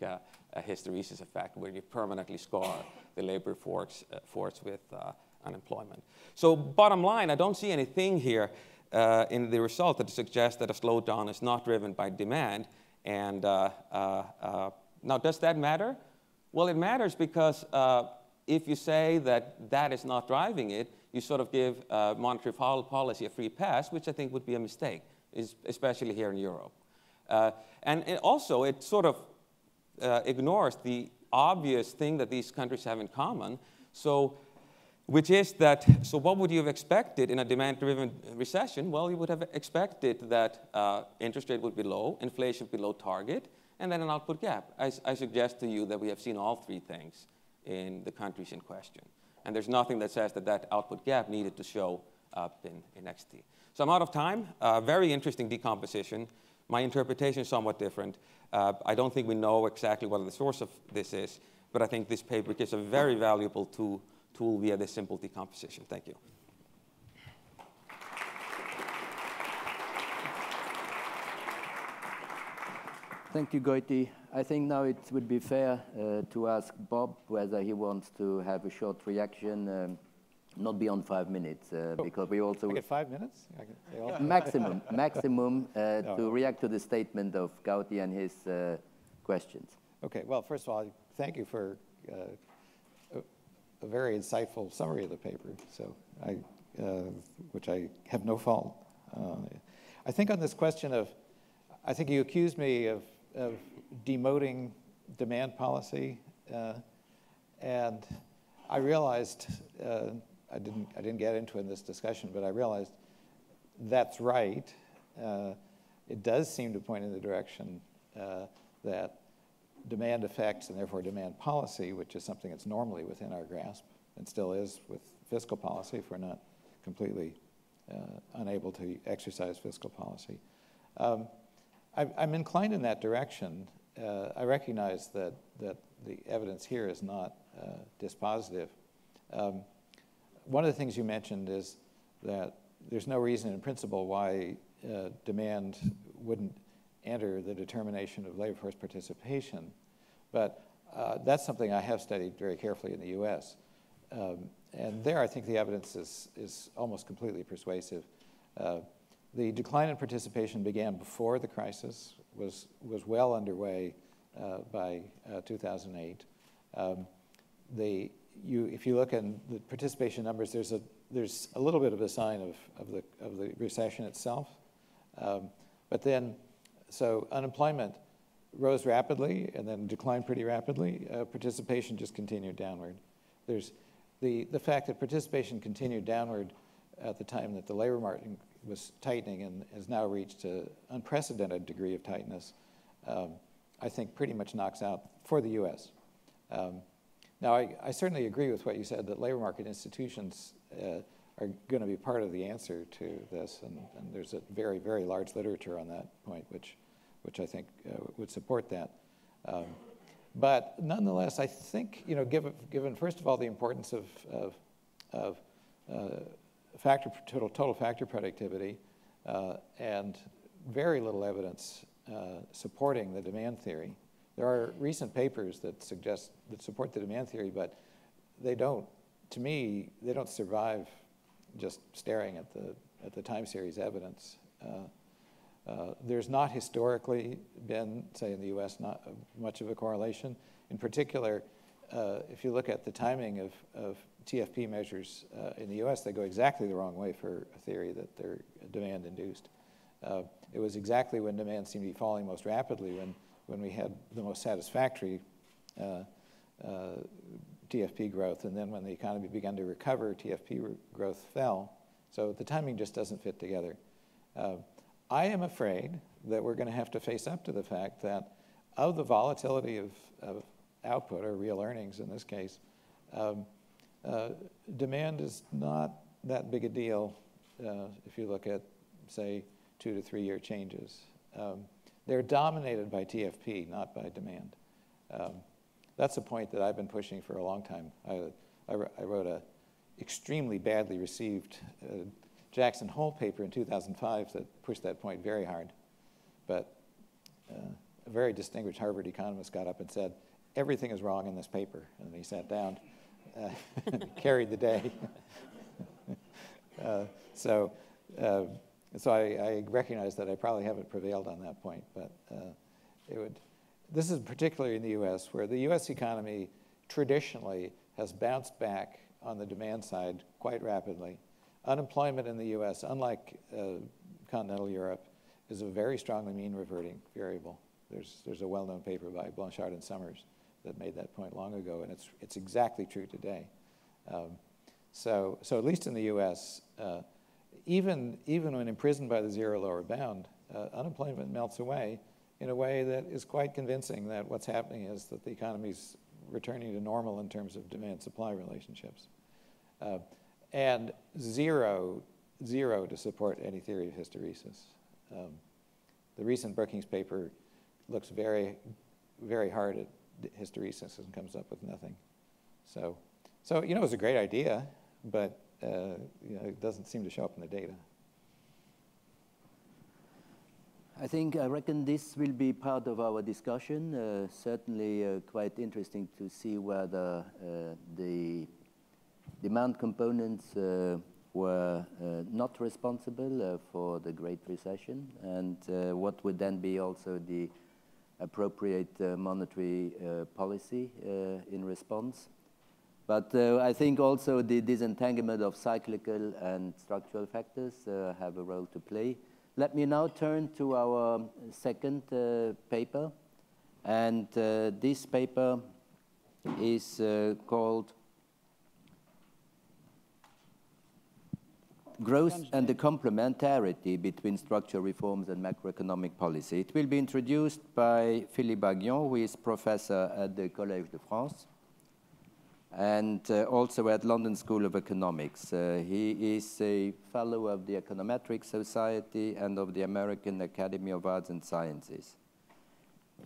Speaker 4: hysteresis effect where you permanently scar the labor force, force with unemployment. So bottom line, I don't see anything here uh, in the result that suggests that a slowdown is not driven by demand. And uh, uh, uh now, does that matter? Well, it matters because uh, if you say that that is not driving it, you sort of give uh, monetary policy a free pass, which I think would be a mistake, especially here in Europe. and it also, it sort of ignores the obvious thing that these countries have in common. So which is that, so what would you have expected in a demand-driven recession? Well, you would have expected that uh, interest rate would be low, inflation below target, and then an output gap. I, I, suggest to you that we have seen all three things in the countries in question. And there's nothing that says that that output gap needed to show up in, in XT. So I'm out of time. Uh, very interesting decomposition. My interpretation is somewhat different. Uh, I don't think we know exactly what the source of this is, but I think this paper gives a very valuable tool tool via the simple decomposition. Thank you.
Speaker 2: Thank you, Gauti. I think now it would be fair uh, to ask Bob whether he wants to have a short reaction, um, not beyond five minutes, uh, oh, because we also...
Speaker 3: I get five minutes?
Speaker 2: maximum, maximum uh, no, to react to the statement of Gauti and his uh, questions.
Speaker 3: Okay, well, first of all, thank you for uh, a very insightful summary of the paper, so I, uh, which I have no fault. Uh, I think on this question of, I think you accused me of, of demoting demand policy, uh, and I realized, uh, I didn't, I didn't get into in this discussion, but I realized that's right. uh, it does seem to point in the direction uh, that demand effects and therefore demand policy, which is something that's normally within our grasp and still is with fiscal policy if we're not completely uh, unable to exercise fiscal policy. Um, I, am inclined in that direction. Uh, I recognize that, that the evidence here is not uh, dispositive. Um, one of the things you mentioned is that there's no reason in principle why uh, demand wouldn't enter the determination of labor force participation. But uh, that's something I have studied very carefully in the US. Um, and there I think the evidence is, is almost completely persuasive. Uh, the decline in participation began before the crisis, was, was well underway uh, by uh, 2008. Um, the, you, if you look at the participation numbers, there's a, there's a little bit of a sign of, of, the, of the recession itself. Um, but then, so unemployment rose rapidly and then declined pretty rapidly. Uh, participation just continued downward. There's the, the fact that participation continued downward at the time that the labor market was tightening and has now reached an unprecedented degree of tightness, um, I think pretty much knocks out for the US. Um, now, I, I, certainly agree with what you said that labor market institutions uh, are going to be part of the answer to this, and, and, there's a very, very large literature on that point, which, which I think uh, would support that. Um, but nonetheless, I think, you know, given, given first of all the importance of, of, of uh, factor, total, total factor productivity uh, and very little evidence uh, supporting the demand theory. There are recent papers that suggest, that support the demand theory, but they don't, to me, they don't survive just staring at the, at the time series evidence. Uh, uh, there's not historically been, say in the US, not much of a correlation. In particular, uh, if you look at the timing of, of TFP measures uh, in the US, they go exactly the wrong way for a theory that they're demand induced. Uh, it was exactly when demand seemed to be falling most rapidly when, when we had the most satisfactory uh, TFP growth, and then when the economy began to recover, TFP growth fell. So the timing just doesn't fit together. Uh, I am afraid that we're going to have to face up to the fact that of the volatility of, output, or real earnings in this case, um, uh, demand is not that big a deal uh, if you look at, say, two to three year changes. Um, they're dominated by TFP, not by demand. Um, that's a point that I've been pushing for a long time. I, I, wrote a extremely badly received uh, Jackson Hole paper in 2005 that pushed that point very hard. But uh, a very distinguished Harvard economist got up and said, everything is wrong in this paper. And he sat down, uh, carried the day. Uh, so uh, so I, I, recognize that I probably haven't prevailed on that point, but uh, it would, this is particularly in the US, where the US economy traditionally has bounced back on the demand side quite rapidly. Unemployment in the US, unlike uh, continental Europe, is a very strongly mean reverting variable. There's, there's a well-known paper by Blanchard and Summers that made that point long ago, and it's, it's exactly true today. Um, so, so at least in the US, uh, even, even when imprisoned by the zero lower bound, uh, unemployment melts away in a way that is quite convincing that what's happening is that the economy is returning to normal in terms of demand-supply relationships. Uh, and zero, zero to support any theory of hysteresis. Um, the recent Brookings paper looks very, very hard at hysteresis and comes up with nothing. So, so you know, it was a great idea, but uh, you know, it doesn't seem to show up in the data.
Speaker 2: I think, I reckon this will be part of our discussion. Uh, certainly uh, quite interesting to see whether uh, the demand components uh, were uh, not responsible uh, for the Great Recession and what would then be also the appropriate monetary policy in response. But I think also the disentanglement of cyclical and structural factors have a role to play. Let me now turn to our second uh, paper. And uh, this paper is uh, called growth and the complementarity between structural reforms and macroeconomic policy. It will be introduced by Philippe Aghion, who is professor at the Collège de France and uh, also at London School of Economics. Uh, he is a fellow of the Econometric Society and of the American Academy of Arts and Sciences.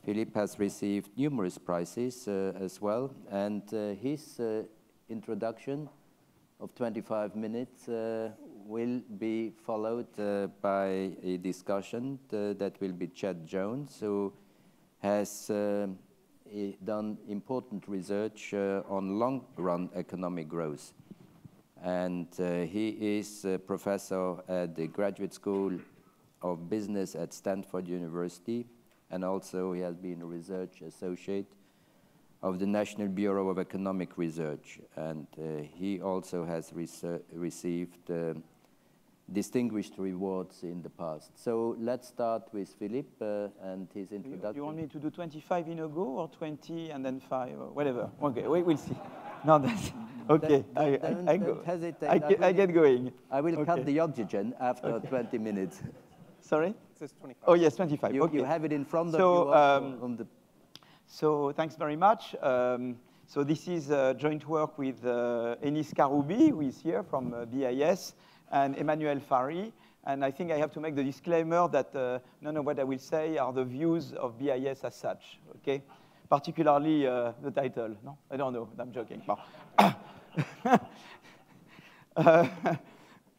Speaker 2: Philippe has received numerous prizes uh, as well, and uh, his uh, introduction of 25 minutes uh, will be followed by a discussion that will be Chad Jones, who has done important research uh, on long-run economic growth. And uh, he is a professor at the Graduate School of Business at Stanford University, and also he has been a research associate of the National Bureau of Economic Research. And uh, he also has received uh, distinguished rewards in the past. So let's start with Philippe uh, and his introduction.
Speaker 5: You, you, want me to do 25 in a go or 20 and then 5 or whatever? Okay, we, will see. No, that's okay. Don't, I, don't, I, go. Hesitate. I, I, I, get going.
Speaker 2: I will okay. cut the oxygen after okay. 20 minutes.
Speaker 5: Sorry? It says 25. Oh, yes, 25.
Speaker 2: You,
Speaker 5: okay.
Speaker 2: you have it in front so, of you um, on the...
Speaker 5: So thanks very much. Um, so this is a joint work with uh, Enisse Kharroubi, who is here from uh, BIS and Emmanuel Farhi. And I think I have to make the disclaimer that uh, none of what I will say are the views of BIS as such, okay? Particularly uh, the title. No, I don't know, I'm joking. uh,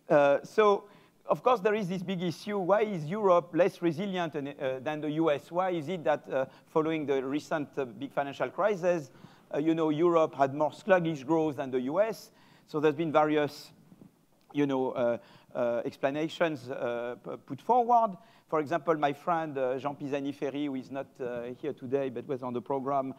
Speaker 5: uh, so, of course, there is this big issue. Why is Europe less resilient uh, than the US? Why is it that uh, following the recent big financial crisis, you know, Europe had more sluggish growth than the US? So there's been various you know, uh, uh, explanations uh, put forward. For example, my friend Jean Pisani-Ferry, who is not here today but was on the program,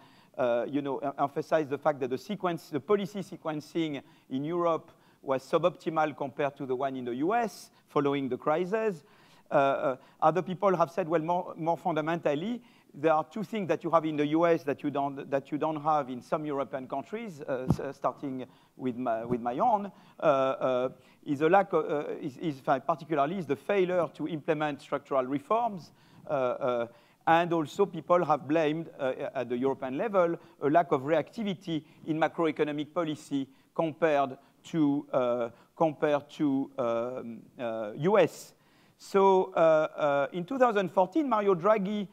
Speaker 5: you know, emphasized the fact that the sequence, the policy sequencing in Europe was suboptimal compared to the one in the US following the crisis. Uh, uh, other people have said, well, more, more fundamentally, there are two things that you have in the US that you don't, that you don't have in some European countries, uh, starting with my, with my own, uh, uh, is a lack of, uh, is, is, particularly is the failure to implement structural reforms. and also people have blamed at the European level a lack of reactivity in macroeconomic policy compared to, compared to um, US. So in 2014, Mario Draghi uh,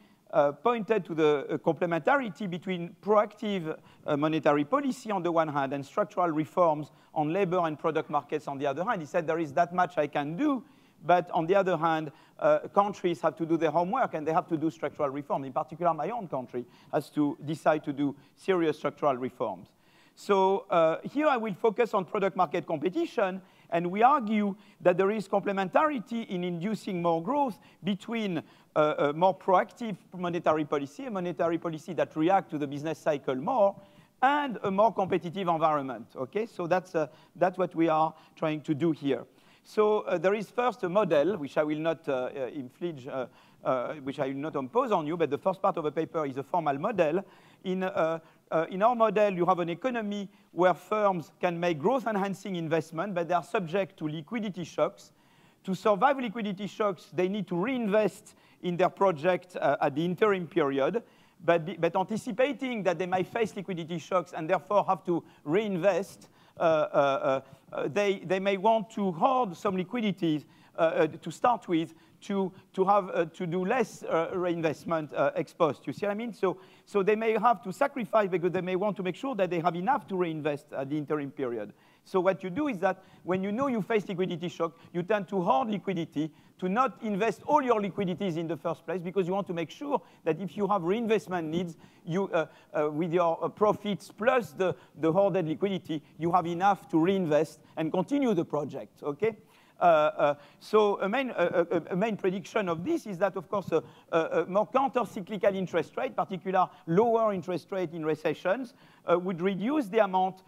Speaker 5: pointed to the uh, complementarity between proactive uh, monetary policy on the one hand and structural reforms on labor and product markets on the other hand. He said there is that much I can do, but on the other hand, uh, countries have to do their homework and they have to do structural reform. In particular, my own country has to decide to do serious structural reforms. So uh, here I will focus on product market competition and we argue that there is complementarity in inducing more growth between uh, a more proactive monetary policy, a monetary policy that reacts to the business cycle more, and a more competitive environment. Okay, so that's, uh, that's what we are trying to do here. So uh, there is first a model, which I will not uh, uh inflige, uh, uh, which I will not impose on you, but the first part of the paper is a formal model. In, in our model, you have an economy where firms can make growth-enhancing investment, but they are subject to liquidity shocks. To survive liquidity shocks, they need to reinvest in their project uh, at the interim period, but, but, anticipating that they might face liquidity shocks and therefore have to reinvest, uh, uh, uh they, they may want to hoard some liquidity uh, uh, to start with to, to, have, to do less reinvestment exposed. You see what I mean? So, so they may have to sacrifice because they may want to make sure that they have enough to reinvest at the interim period. So what you do is that when you know you face liquidity shock, you tend to hoard liquidity, to not invest all your liquidities in the first place, because you want to make sure that if you have reinvestment needs, you, uh, uh, with your uh, profits plus the, the hoarded liquidity, you have enough to reinvest and continue the project, okay? Uh, uh, so a main, a main, prediction of this is that, of course, a, a more counter-cyclical interest rate, particular lower interest rate in recessions, uh, would reduce the amount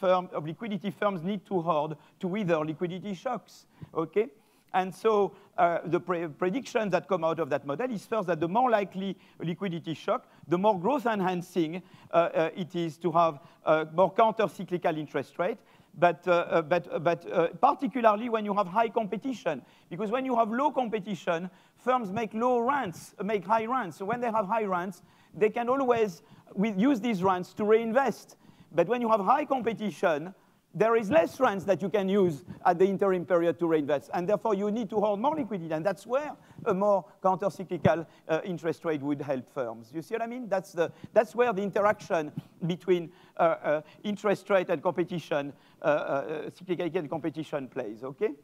Speaker 5: firm, of liquidity firms need to hoard to weather liquidity shocks. Okay? And so uh, the pre prediction that come out of that model is first that the more likely liquidity shock, the more growth enhancing uh, uh, it is to have more counter-cyclical interest rate, but, uh, uh but, uh, but uh, particularly when you have high competition. Because when you have low competition, firms make low rents, make high rents. So when they have high rents, they can always use these rents to reinvest. But when you have high competition, there is less rents that you can use at the interim period to reinvest. And therefore, you need to hold more liquidity. And that's where a more counter-cyclical uh, interest rate would help firms. You see what I mean? That's, the, that's where the interaction between uh, uh, interest rate and competition, uh, uh, cyclical competition plays, okay?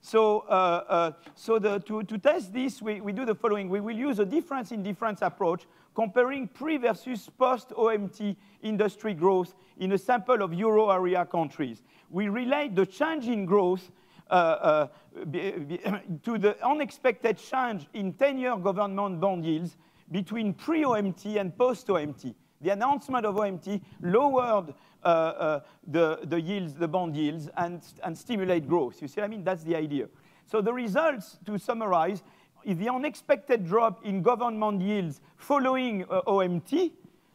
Speaker 5: So, uh, uh, so the, to, to test this, we, we do the following. We will use a difference in difference approach, comparing pre versus post-OMT industry growth in a sample of euro area countries. We relate the change in growth uh, uh, to the unexpected change in 10-year government bond yields between pre-OMT and post-OMT. The announcement of OMT lowered uh, uh, the, the yields, the bond yields, and, and stimulate growth. You see what I mean? That's the idea. So the results, to summarize, the unexpected drop in government yields following uh, OMT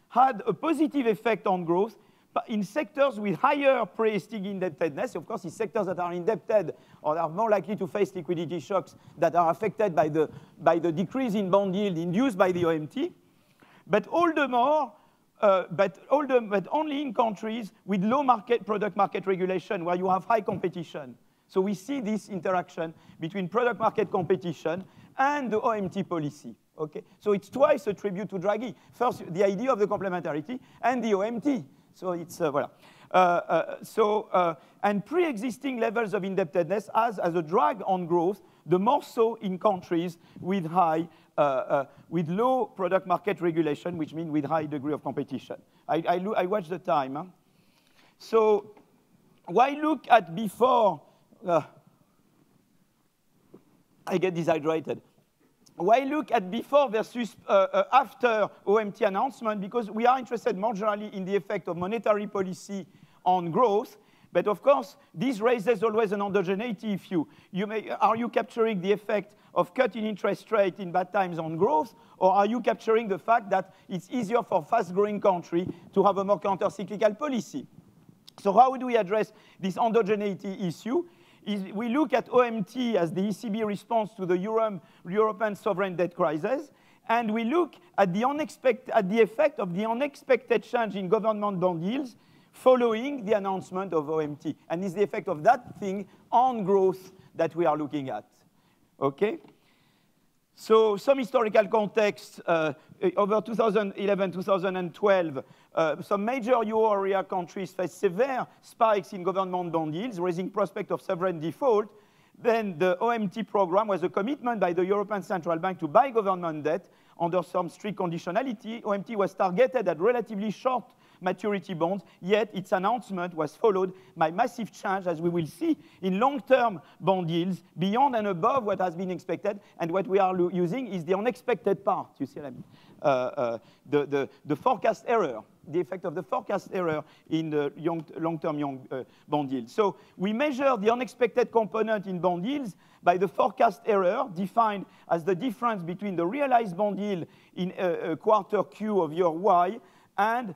Speaker 5: had a positive effect on growth but in sectors with higher pre-existing indebtedness, of course, in sectors that are indebted or are more likely to face liquidity shocks that are affected by the, by the decrease in bond yield induced by the OMT. But all the more, uh, but, the, but only in countries with low market product market regulation where you have high competition. So we see this interaction between product market competition and the OMT policy. Okay? So it's twice a tribute to Draghi. First, the idea of the complementarity and the OMT. So it's, uh, voilà. Uh, uh, so, uh, and pre-existing levels of indebtedness as, as a drag on growth, the more so in countries with high uh, uh, with low product market regulation, which means with high degree of competition. I, I, I watch the time. Huh? So why look at before, uh, I get dehydrated. Why look at before versus uh, uh, after OMT announcement? Because we are interested more generally in the effect of monetary policy on growth, but of course, this raises always an endogeneity issue. You may, are you capturing the effect of cutting interest rate in bad times on growth, or are you capturing the fact that it's easier for fast-growing country to have a more counter-cyclical policy? So how do we address this endogeneity issue? Is we look at OMT as the ECB response to the Euro European sovereign debt crisis, and we look at the, at the effect of the unexpected change in government bond yields following the announcement of OMT. And is the effect of that thing on growth that we are looking at. Okay? So some historical context, uh, over 2011, 2012, uh, some major euro area countries faced severe spikes in government bond yields, raising prospect of sovereign default. Then the OMT program was a commitment by the European Central Bank to buy government debt under some strict conditionality. OMT was targeted at relatively short maturity bonds, yet its announcement was followed by massive change, as we will see, in long-term bond yields beyond and above what has been expected. And what we are using is the unexpected part, you see what I mean? Uh, uh, the, the, the forecast error the effect of the forecast error in the long-term young, uh, bond yield. So we measure the unexpected component in bond yields by the forecast error, defined as the difference between the realized bond yield in a, a quarter Q of year Y and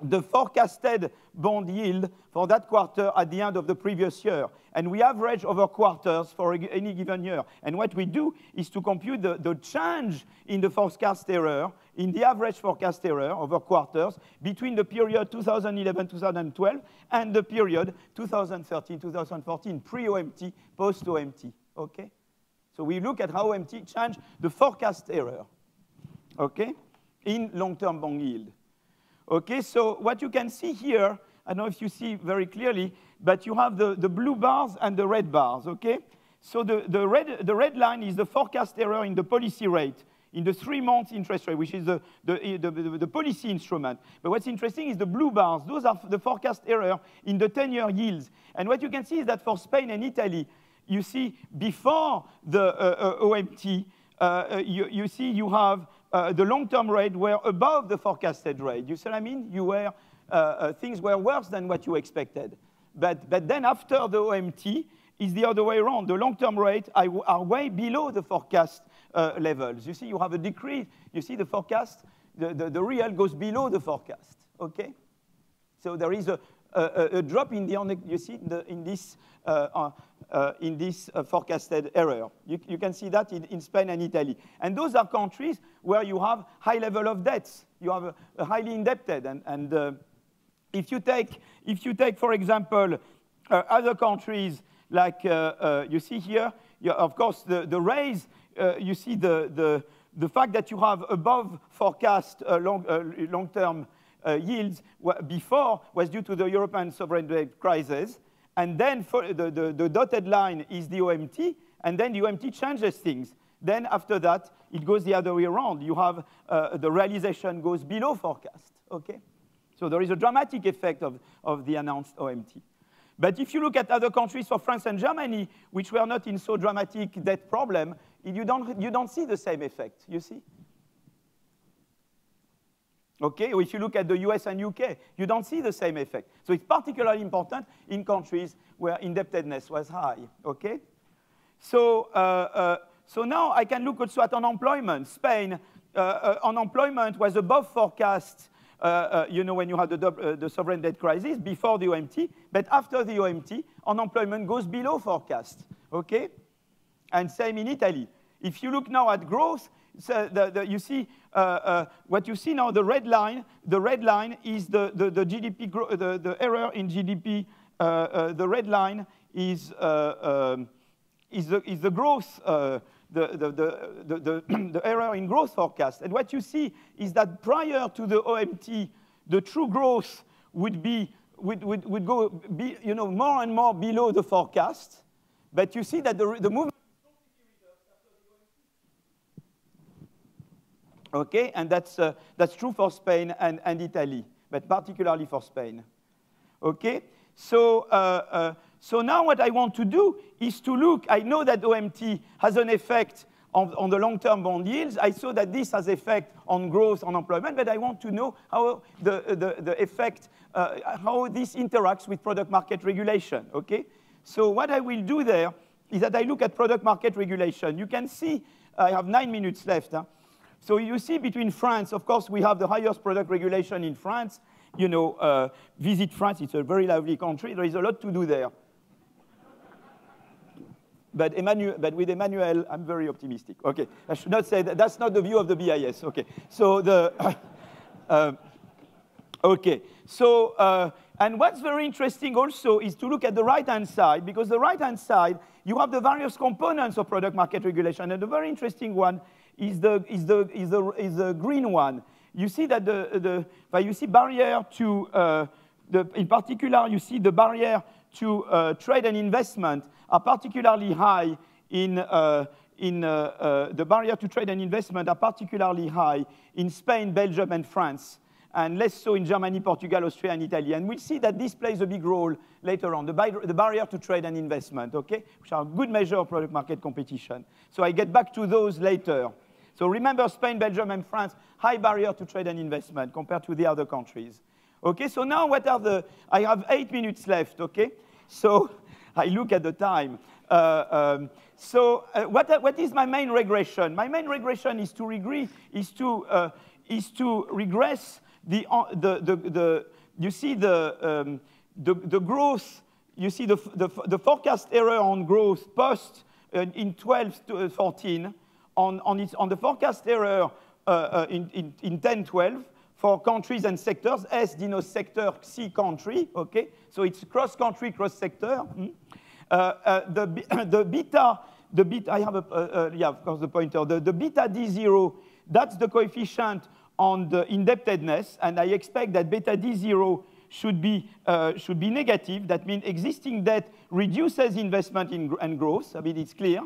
Speaker 5: the forecasted bond yield for that quarter at the end of the previous year. And we average over quarters for any given year. And what we do is to compute the, change in the forecast error, in the average forecast error over quarters between the period 2011-2012 and the period 2013-2014, pre-OMT, post-OMT, okay? So we look at how OMT changed the forecast error, okay, in long-term bond yield. Okay, so what you can see here, I don't know if you see very clearly, but you have the, the blue bars and the red bars, okay? So the, the, red, the red line is the forecast error in the policy rate, in the three-month interest rate, which is the, the, the, the, policy instrument. But what's interesting is the blue bars. Those are the forecast error in the 10-year yields. And what you can see is that for Spain and Italy, you see before the uh, uh, OMT, uh, uh, you, you see you have uh, the long-term rate were above the forecasted rate. You see what I mean? You were, uh, uh, things were worse than what you expected. But, but then after the OMT, is the other way around. The long-term rate are way below the forecast uh, levels. You see, you have a decrease. You see the forecast, the, the, the real goes below the forecast, okay? So there is a, a, drop in the, you see, the, in this, uh, uh, in this uh, forecasted error. You, you, can see that in, in, Spain and Italy. And those are countries where you have high level of debts. You have a, a highly indebted. And, and uh, if, you take, if you take, for example, uh, other countries like uh, you see here, you, of course, the, the raise, you see the, the, the fact that you have above forecast long, long-term yields before was due to the European sovereign debt crisis. And then the, the, the, dotted line is the OMT, and then the OMT changes things. Then after that, it goes the other way around. You have uh, the realization goes below forecast, okay? So there is a dramatic effect of, of the announced OMT. But if you look at other countries, for France and Germany, which were not in so dramatic debt problem, you don't, you don't see the same effect, you see? Okay, if you look at the US and UK, you don't see the same effect. So it's particularly important in countries where indebtedness was high. Okay, so uh, uh, so now I can look also at unemployment. Spain, uh, uh unemployment was above forecast. Uh, uh, you know, when you had the, the sovereign debt crisis before the OMT, but after the OMT, unemployment goes below forecast. Okay, and same in Italy. If you look now at growth, so the, the, you see uh, uh, what you see now, the red line, the red line is the, the, the GDP, the, the error in GDP. Uh, uh, the red line is, uh, um, is, the, is the growth, the, the, the, the, the error in growth forecast. And what you see is that prior to the OMT, the true growth would be would, would, would go be, you know, more and more below the forecast. But you see that the, the movement Okay, and that's, uh, that's true for Spain and, and Italy, but particularly for Spain. Okay, so, uh, uh, so now what I want to do is to look, I know that OMT has an effect on, on the long-term bond yields. I saw that this has effect on growth, on employment, but I want to know how the, the, the effect, uh, how this interacts with product market regulation, okay? So what I will do there is that I look at product market regulation. You can see, I have nine minutes left, huh? So you see between France, of course, we have the highest product regulation in France. You know, uh, visit France, it's a very lively country. There is a lot to do there. But, Emmanuel, but with Emmanuel, I'm very optimistic. Okay, I should not say that. That's not the view of the BIS. Okay, so the, uh, okay, so, uh, and what's very interesting also is to look at the right-hand side, because the right-hand side, you have the various components of product market regulation. And the very interesting one is the, is the, is the, is the green one. You see that the, the you see barrier to, uh, the, in particular, you see the barrier to uh, trade and investment are particularly high in, uh, in uh, uh, the barrier to trade and investment are particularly high in Spain, Belgium, and France, and less so in Germany, Portugal, Austria, and Italy. And we'll see that this plays a big role later on, the, the barrier to trade and investment, okay, which are a good measure of product market competition. So I get back to those later. So remember Spain, Belgium, and France, high barrier to trade and investment compared to the other countries. Okay, so now what are the, I have eight minutes left, okay? So I look at the time. Uh, um, so uh, what, what is my main regression? My main regression is to regress, is to, uh, is to regress the, uh, the, the, the, you see the, um, the, the growth, you see the, the, the forecast error on growth post uh, in 12 to uh, 14, on, on, its, on the forecast error uh, uh, in, in, in 10, 12 for countries and sectors. S denotes sector, C country, okay? So it's cross-country, cross-sector. Mm. Uh, uh, the, the beta, the beta, I have a, uh, uh, yeah, of course, the pointer. The, the beta D0, that's the coefficient on the indebtedness, and I expect that beta D0 should be, should be negative. That means existing debt reduces investment in, and growth. I mean, it's clear.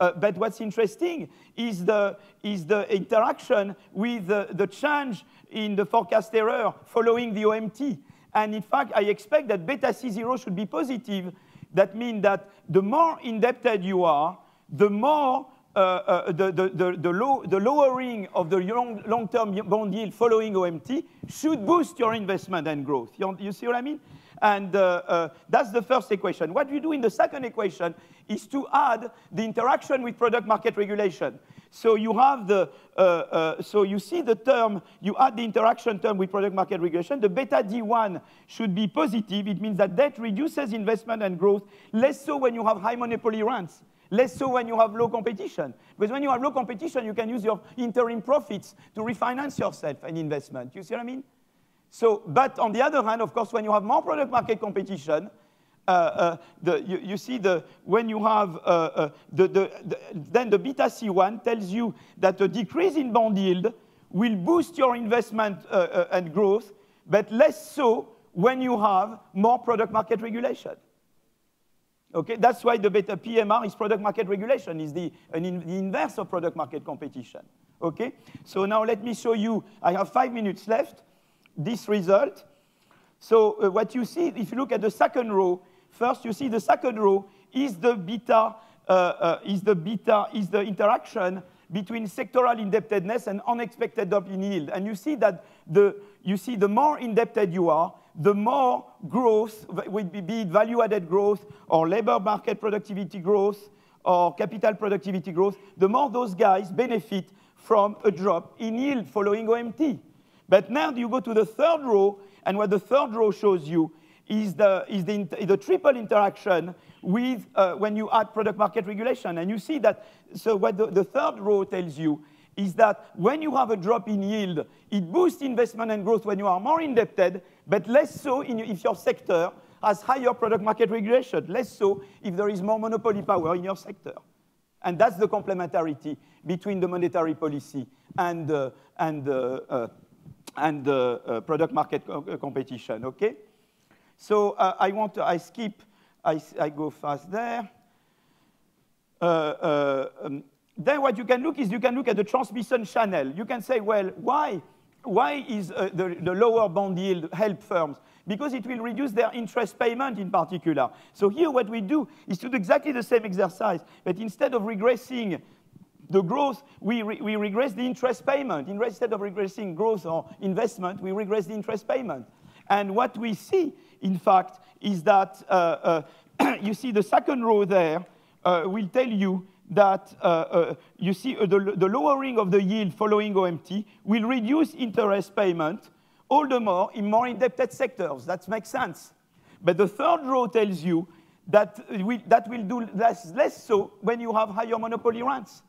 Speaker 5: Uh, but what's interesting is the, is the interaction with the, the change in the forecast error following the OMT. And in fact, I expect that beta C0 should be positive. That means that the more indebted you are, the more uh, uh, the, the, the, the, low, the lowering of the long, long-term bond yield following OMT should boost your investment and growth. You, you see what I mean? And uh, uh, that's the first equation. What do you do in the second equation is to add the interaction with product market regulation. So you have the, uh, uh, so you see the term, you add the interaction term with product market regulation. The beta D1 should be positive. It means that debt reduces investment and growth, less so when you have high monopoly rents, less so when you have low competition. Because when you have low competition, you can use your interim profits to refinance yourself and investment. You see what I mean? So, but on the other hand, of course, when you have more product market competition, uh, uh, the, you, you, see the, when you have, uh, uh the, the, the, then the beta C1 tells you that a decrease in bond yield will boost your investment uh, and growth, but less so when you have more product market regulation. Okay, that's why the beta PMR is product market regulation, is the, in, the inverse of product market competition. Okay, so now let me show you, I have five minutes left, this result. So what you see, if you look at the second row, First, you see the second row is the beta, uh, uh, is the beta, is the interaction between sectoral indebtedness and unexpected drop in yield. And you see that the, you see the more indebted you are, the more growth, be it value-added growth or labor market productivity growth or capital productivity growth, the more those guys benefit from a drop in yield following OMT. But now you go to the third row, and what the third row shows you is the, is the, the triple interaction with uh, when you add product market regulation. And you see that, so what the, the third row tells you is that when you have a drop in yield, it boosts investment and growth when you are more indebted, but less so in, if your sector has higher product market regulation, less so if there is more monopoly power in your sector. And that's the complementarity between the monetary policy and, uh, and, uh, uh, and the uh, product market co competition, okay? So uh, I want to, I skip, I, I go fast there. Uh, uh, um, then what you can look is you can look at the transmission channel. You can say, well, why, why is uh, the, the lower bond yield help firms? Because it will reduce their interest payment in particular. So here what we do is to do exactly the same exercise, but instead of regressing the growth, we, re we regress the interest payment. Instead of regressing growth or investment, we regress the interest payment. And what we see in fact, is that uh, uh, you see the second row there uh, will tell you that uh, uh, you see uh, the, the, lowering of the yield following OMT will reduce interest payment all the more in more indebted sectors. That makes sense. But the third row tells you that, we, that will do less, less so when you have higher monopoly rents.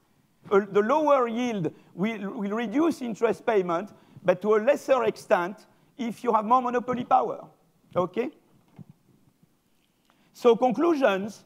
Speaker 5: the lower yield will, will reduce interest payment, but to a lesser extent if you have more monopoly power. Okay? So conclusions,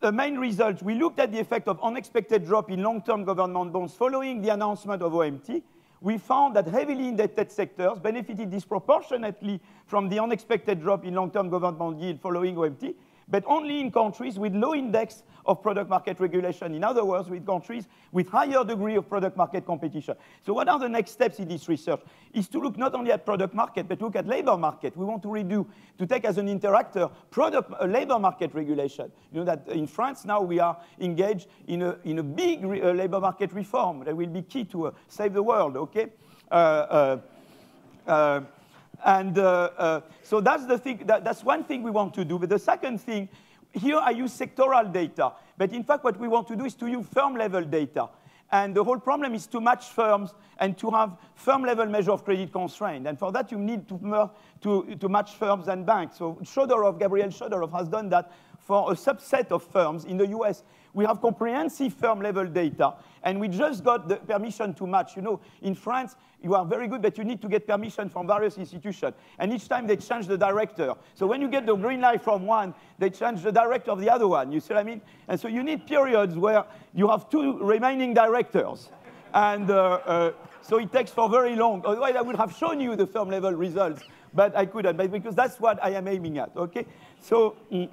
Speaker 5: the main results, we looked at the effect of unexpected drop in long-term government bonds following the announcement of OMT. We found that heavily indebted sectors benefited disproportionately from the unexpected drop in long-term government yield following OMT, but only in countries with low index of product market regulation. In other words, with countries with higher degree of product market competition. So what are the next steps in this research? Is to look not only at product market, but look at labor market. We want to redo, to take as an interactor product uh, labor market regulation. You know that in France now we are engaged in a, in a big re, uh, labor market reform that will be key to uh, save the world, okay? Uh, uh, uh, and so that's the thing, that, that's one thing we want to do. But the second thing, here I use sectoral data. But in fact, what we want to do is to use firm level data. And the whole problem is to match firms and to have firm level measure of credit constraint. And for that, you need to, to, to match firms and banks. So Chodorow, Gabriel Chodorow has done that for a subset of firms in the US. We have comprehensive firm level data, and we just got the permission to match. You know, in France, you are very good, but you need to get permission from various institutions. And each time they change the director. So when you get the green light from one, they change the director of the other one. You see what I mean? And so you need periods where you have two remaining directors. And uh, uh, so it takes for very long. Otherwise, I would have shown you the firm level results, but I couldn't, because that's what I am aiming at, okay? So, mm,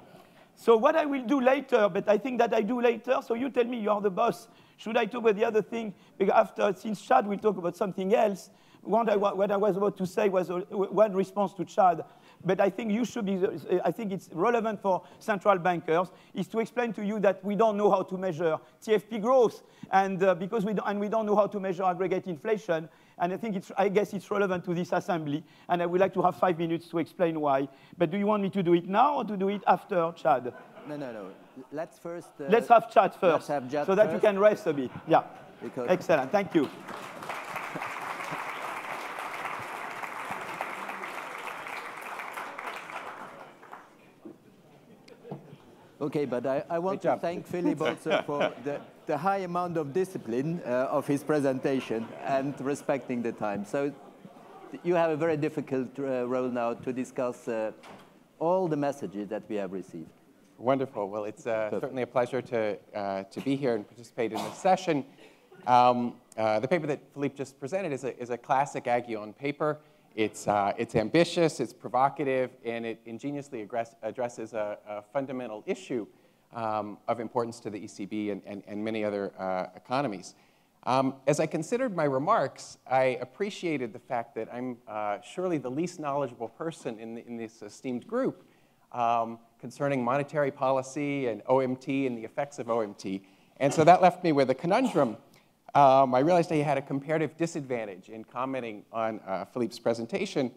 Speaker 5: so what I will do later, but I think that I do later, so you tell me you are the boss. Should I talk about the other thing? Because after, since Chad will talk about something else, what I, what I was about to say was one response to Chad, but I think you should be, I think it's relevant for central bankers, is to explain to you that we don't know how to measure TFP growth, and uh, because we don't, and we don't know how to measure aggregate inflation, and I think it's, I guess it's relevant to this assembly, and I would like to have five minutes to explain why. But do you want me to do it now or to do it after Chad?
Speaker 2: No, no, no. Let's first... Uh,
Speaker 5: let's have Chad first, have so that first. you can rest a bit. Yeah.
Speaker 2: Because
Speaker 5: Excellent, thank you.
Speaker 2: Okay, but I, I want to thank Philip also for the, the high amount of discipline uh, of his presentation and respecting the time. So you have a very difficult uh, role now to discuss uh, all the messages that we have received.
Speaker 6: Wonderful. Well, it's uh, certainly a pleasure to, uh, to be here and participate in this session. Um, uh, the paper that Philippe just presented is a, is a classic Aghion paper. It's, uh, it's ambitious, it's provocative, and it ingeniously address, addresses a, a, fundamental issue um, of importance to the ECB and, and, and many other uh, economies. Um, as I considered my remarks, I appreciated the fact that I'm uh, surely the least knowledgeable person in, the, in this esteemed group um, concerning monetary policy and OMT and the effects of OMT. And so that left me with a conundrum um, I realized I had a comparative disadvantage in commenting on uh, Philippe's presentation.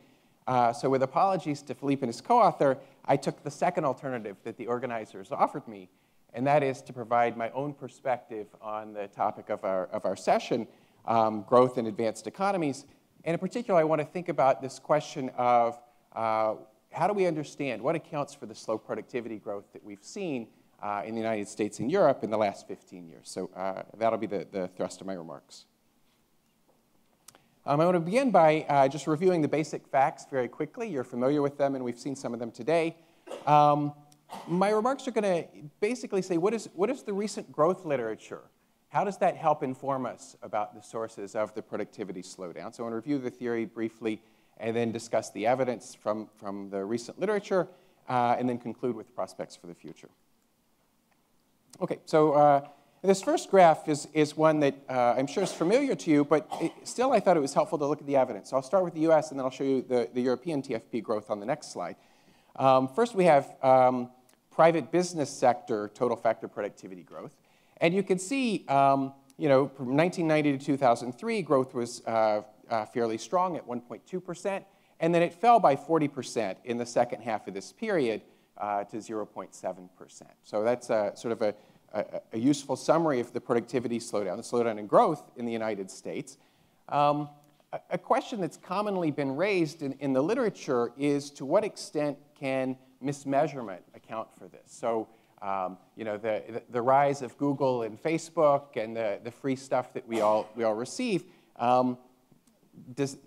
Speaker 6: Uh, so with apologies to Philippe and his co-author, I took the second alternative that the organizers offered me, and that is to provide my own perspective on the topic of our, of our session, um, growth in advanced economies. And in particular, I want to think about this question of uh, how do we understand what accounts for the slow productivity growth that we've seen uh, in the United States and Europe in the last 15 years. So uh, that'll be the, the thrust of my remarks. Um, I want to begin by uh, just reviewing the basic facts very quickly. You're familiar with them, and we've seen some of them today. Um, my remarks are going to basically say what is, what is the recent growth literature? How does that help inform us about the sources of the productivity slowdown? So I want to review the theory briefly and then discuss the evidence from, from the recent literature uh, and then conclude with prospects for the future. Okay, so uh, this first graph is, is one that uh, I'm sure is familiar to you, but it, still I thought it was helpful to look at the evidence. So I'll start with the US and then I'll show you the, the European TFP growth on the next slide. Um, first, we have um, private business sector total factor productivity growth. And you can see, um, you know, from 1990 to 2003, growth was uh, uh, fairly strong at 1.2%, and then it fell by 40% in the second half of this period uh, to 0.7%. So that's a, sort of a, a, a, useful summary of the productivity slowdown, the slowdown in growth in the United States. Um, a, a, question that's commonly been raised in, in, the literature is to what extent can mismeasurement account for this? So, um, you know, the, the, the, rise of Google and Facebook and the, the free stuff that we all, we all receive, um, does,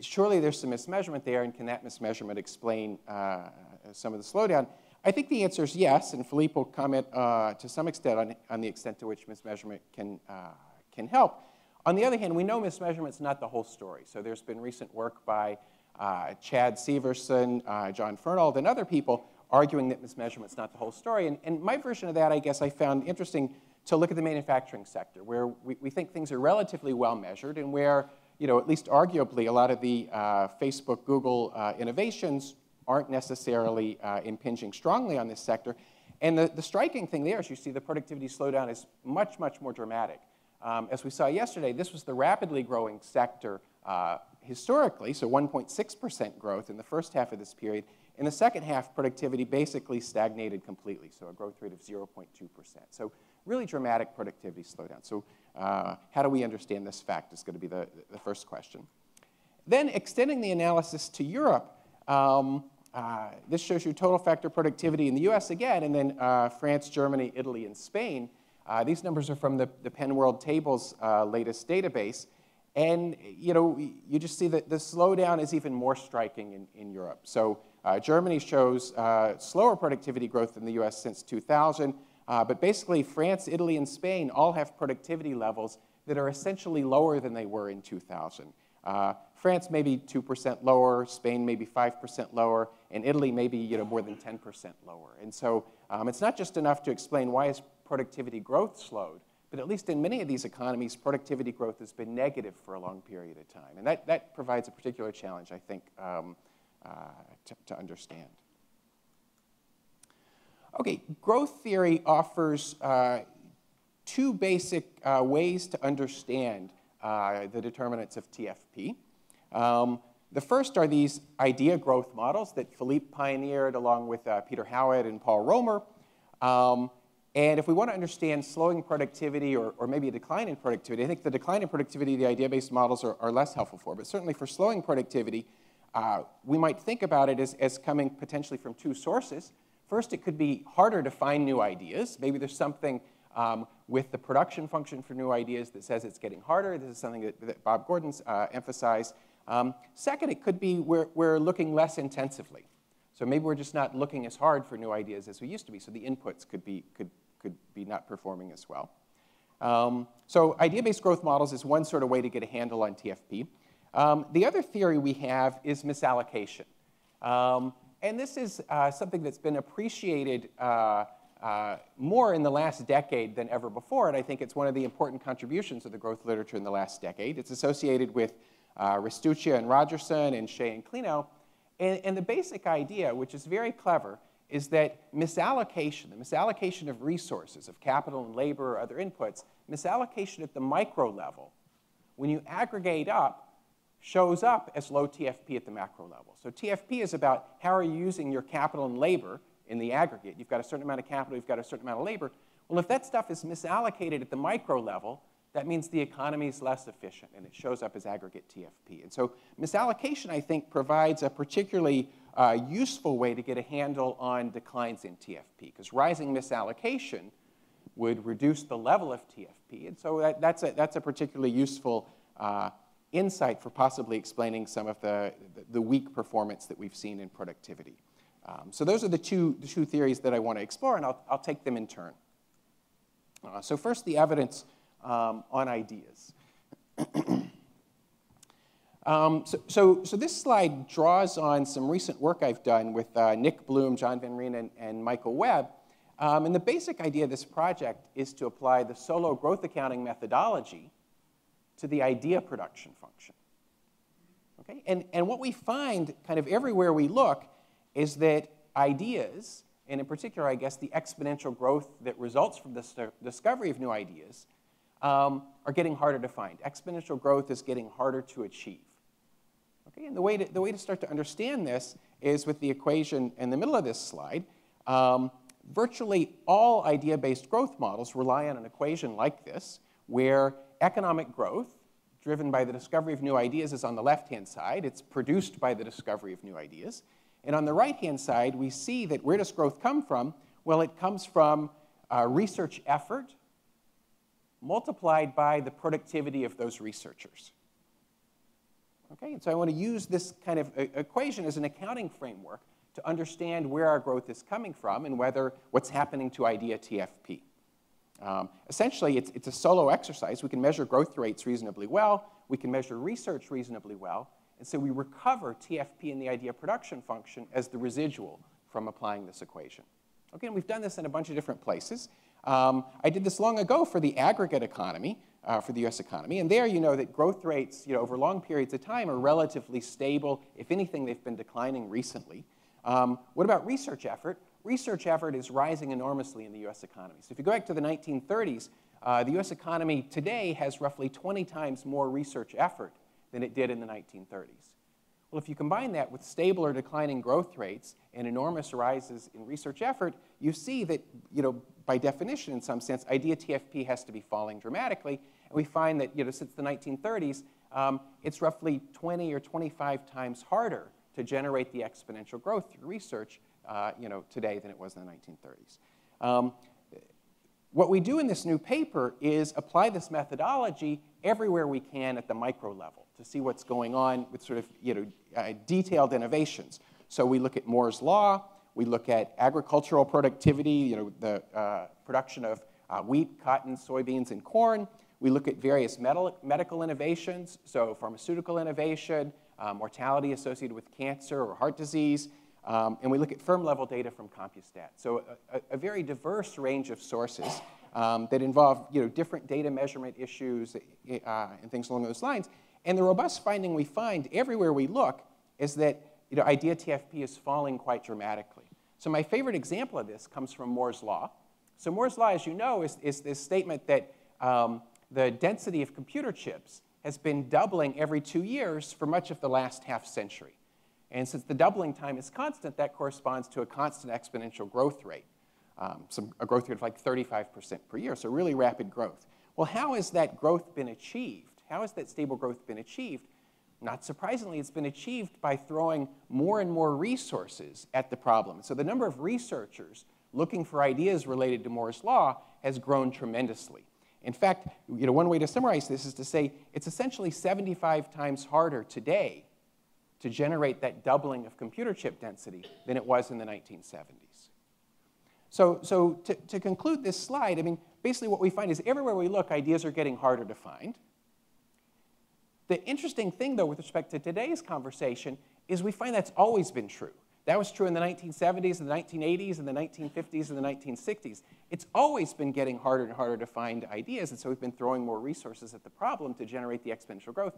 Speaker 6: surely there's some mismeasurement there, and can that mismeasurement explain uh, some of the slowdown? I think the answer is yes, and Philippe will comment uh, to some extent on, on the extent to which mismeasurement can, uh, can help. On the other hand, we know mismeasurement is not the whole story. So there's been recent work by uh, Chad Syverson, uh, John Fernald, and other people arguing that mismeasurement is not the whole story. And, and, my version of that, I guess, I found interesting to look at the manufacturing sector, where we, we think things are relatively well measured and where, you know, at least arguably, a lot of the uh, Facebook, Google uh, innovations aren't necessarily uh, impinging strongly on this sector. And the, the striking thing there is you see the productivity slowdown is much, much more dramatic. Um, as we saw yesterday, this was the rapidly growing sector uh, historically, so 1.6% growth in the first half of this period. In the second half, productivity basically stagnated completely, so a growth rate of 0.2%. So really dramatic productivity slowdown. So uh, how do we understand this fact is going to be the, the first question. Then extending the analysis to Europe, um, uh, this shows you total factor productivity in the US again, and then uh, France, Germany, Italy, and Spain. Uh, these numbers are from the, the Penn World Tables uh, latest database. And you know, you just see that the slowdown is even more striking in, in Europe. So uh, Germany shows slower productivity growth than the US since 2000. but basically, France, Italy, and Spain all have productivity levels that are essentially lower than they were in 2000. Uh, France maybe 2% lower, Spain maybe 5% lower, and Italy maybe you know, more than 10% lower. And so um, it's not just enough to explain why is productivity growth slowed, but at least in many of these economies, productivity growth has been negative for a long period of time. And that, that provides a particular challenge, I think, um, uh, to, to, understand. Okay, growth theory offers uh, two basic uh, ways to understand uh, the determinants of TFP. Um, the first are these idea growth models that Philippe pioneered along with uh, Peter Howitt and Paul Romer. Um, And if we want to understand slowing productivity or, or maybe a decline in productivity, I think the decline in productivity the idea-based models are, are, less helpful for. But certainly for slowing productivity, uh, we might think about it as, as coming potentially from two sources. First, it could be harder to find new ideas. Maybe there's something um, with the production function for new ideas that says it's getting harder. This is something that, that Bob Gordon's uh, emphasized. Um, second, it could be we're, we're looking less intensively. So maybe we're just not looking as hard for new ideas as we used to be. So the inputs could be, could, could be not performing as well. Um, so idea-based growth models is one sort of way to get a handle on TFP. Um, the other theory we have is misallocation. Um, and this is uh, something that's been appreciated uh, uh, more in the last decade than ever before, and I think it's one of the important contributions of the growth literature in the last decade. It's associated with uh, Restuccia and Rogerson and Hsieh and Klenow. And, and the basic idea, which is very clever, is that misallocation, the misallocation of resources, of capital and labor or other inputs, misallocation at the micro level, when you aggregate up, shows up as low TFP at the macro level. So TFP is about how are you using your capital and labor in the aggregate. You've got a certain amount of capital, you've got a certain amount of labor. Well, if that stuff is misallocated at the micro level, that means the economy is less efficient and it shows up as aggregate TFP. And so misallocation, I think, provides a particularly uh, useful way to get a handle on declines in TFP because rising misallocation would reduce the level of TFP. And so that, that's, a, that's a particularly useful uh, insight for possibly explaining some of the, the weak performance that we've seen in productivity. Um, so those are the two, the two theories that I want to explore, and I'll, I'll take them in turn. Uh, so first, the evidence um, on ideas. um, so, so, so, this slide draws on some recent work I've done with uh, Nick Bloom, John Van Reen, and, and Michael Webb. Um, and the basic idea of this project is to apply the Solow growth accounting methodology to the idea production function. Okay? And, and what we find kind of everywhere we look is that ideas, and in particular, I guess, the exponential growth that results from the discovery of new ideas, um, are getting harder to find. Exponential growth is getting harder to achieve. Okay, and the way to, the way to start to understand this is with the equation in the middle of this slide. Um, virtually all idea-based growth models rely on an equation like this, where economic growth, driven by the discovery of new ideas, is on the left-hand side. It's produced by the discovery of new ideas. And on the right-hand side, we see that where does growth come from? Well, it comes from uh, research effort multiplied by the productivity of those researchers. Okay, and so I want to use this kind of equation as an accounting framework to understand where our growth is coming from and whether what's happening to idea TFP. Um, essentially, it's, it's a Solow exercise. We can measure growth rates reasonably well. We can measure research reasonably well. And so we recover TFP in the idea production function as the residual from applying this equation. Okay, and we've done this in a bunch of different places. Um, I did this long ago for the aggregate economy, uh, for the US economy, and there you know that growth rates you know, over long periods of time are relatively stable. If anything, they've been declining recently. Um, what about research effort? Research effort is rising enormously in the US economy. So if you go back to the 1930s, uh, the US economy today has roughly 20 times more research effort than it did in the 1930s. Well, if you combine that with stable or declining growth rates and enormous rises in research effort, you see that, you know, by definition, in some sense, idea TFP has to be falling dramatically. And we find that, you know, since the 1930s, um, it's roughly 20 or 25 times harder to generate the exponential growth through research, uh, you know, today than it was in the 1930s. Um, what we do in this new paper is apply this methodology everywhere we can at the micro level to see what's going on with sort of you know, uh, detailed innovations. So we look at Moore's Law, we look at agricultural productivity, you know, the uh, production of uh, wheat, cotton, soybeans, and corn. We look at various medical innovations, so pharmaceutical innovation, uh, mortality associated with cancer or heart disease, um, and we look at firm level data from Compustat. So a, a very diverse range of sources um, that involve you know, different data measurement issues uh, and things along those lines. And the robust finding we find everywhere we look is that you know, idea TFP is falling quite dramatically. So my favorite example of this comes from Moore's Law. So Moore's Law, as you know, is, is this statement that um, the density of computer chips has been doubling every two years for much of the last half century. And since the doubling time is constant, that corresponds to a constant exponential growth rate. um, some, a growth rate of like 35% per year, so really rapid growth. Well, how has that growth been achieved? How has that stable growth been achieved? Not surprisingly, it's been achieved by throwing more and more resources at the problem. So the number of researchers looking for ideas related to Moore's law has grown tremendously. In fact, you know, one way to summarize this is to say it's essentially 75 times harder today to generate that doubling of computer chip density than it was in the 1970s. So, so to, to conclude this slide, I mean, basically what we find is everywhere we look, ideas are getting harder to find. The interesting thing, though, with respect to today's conversation, is we find that's always been true. That was true in the 1970s, and the 1980s, and the 1950s, and the 1960s. It's always been getting harder and harder to find ideas, and so we've been throwing more resources at the problem to generate the exponential growth.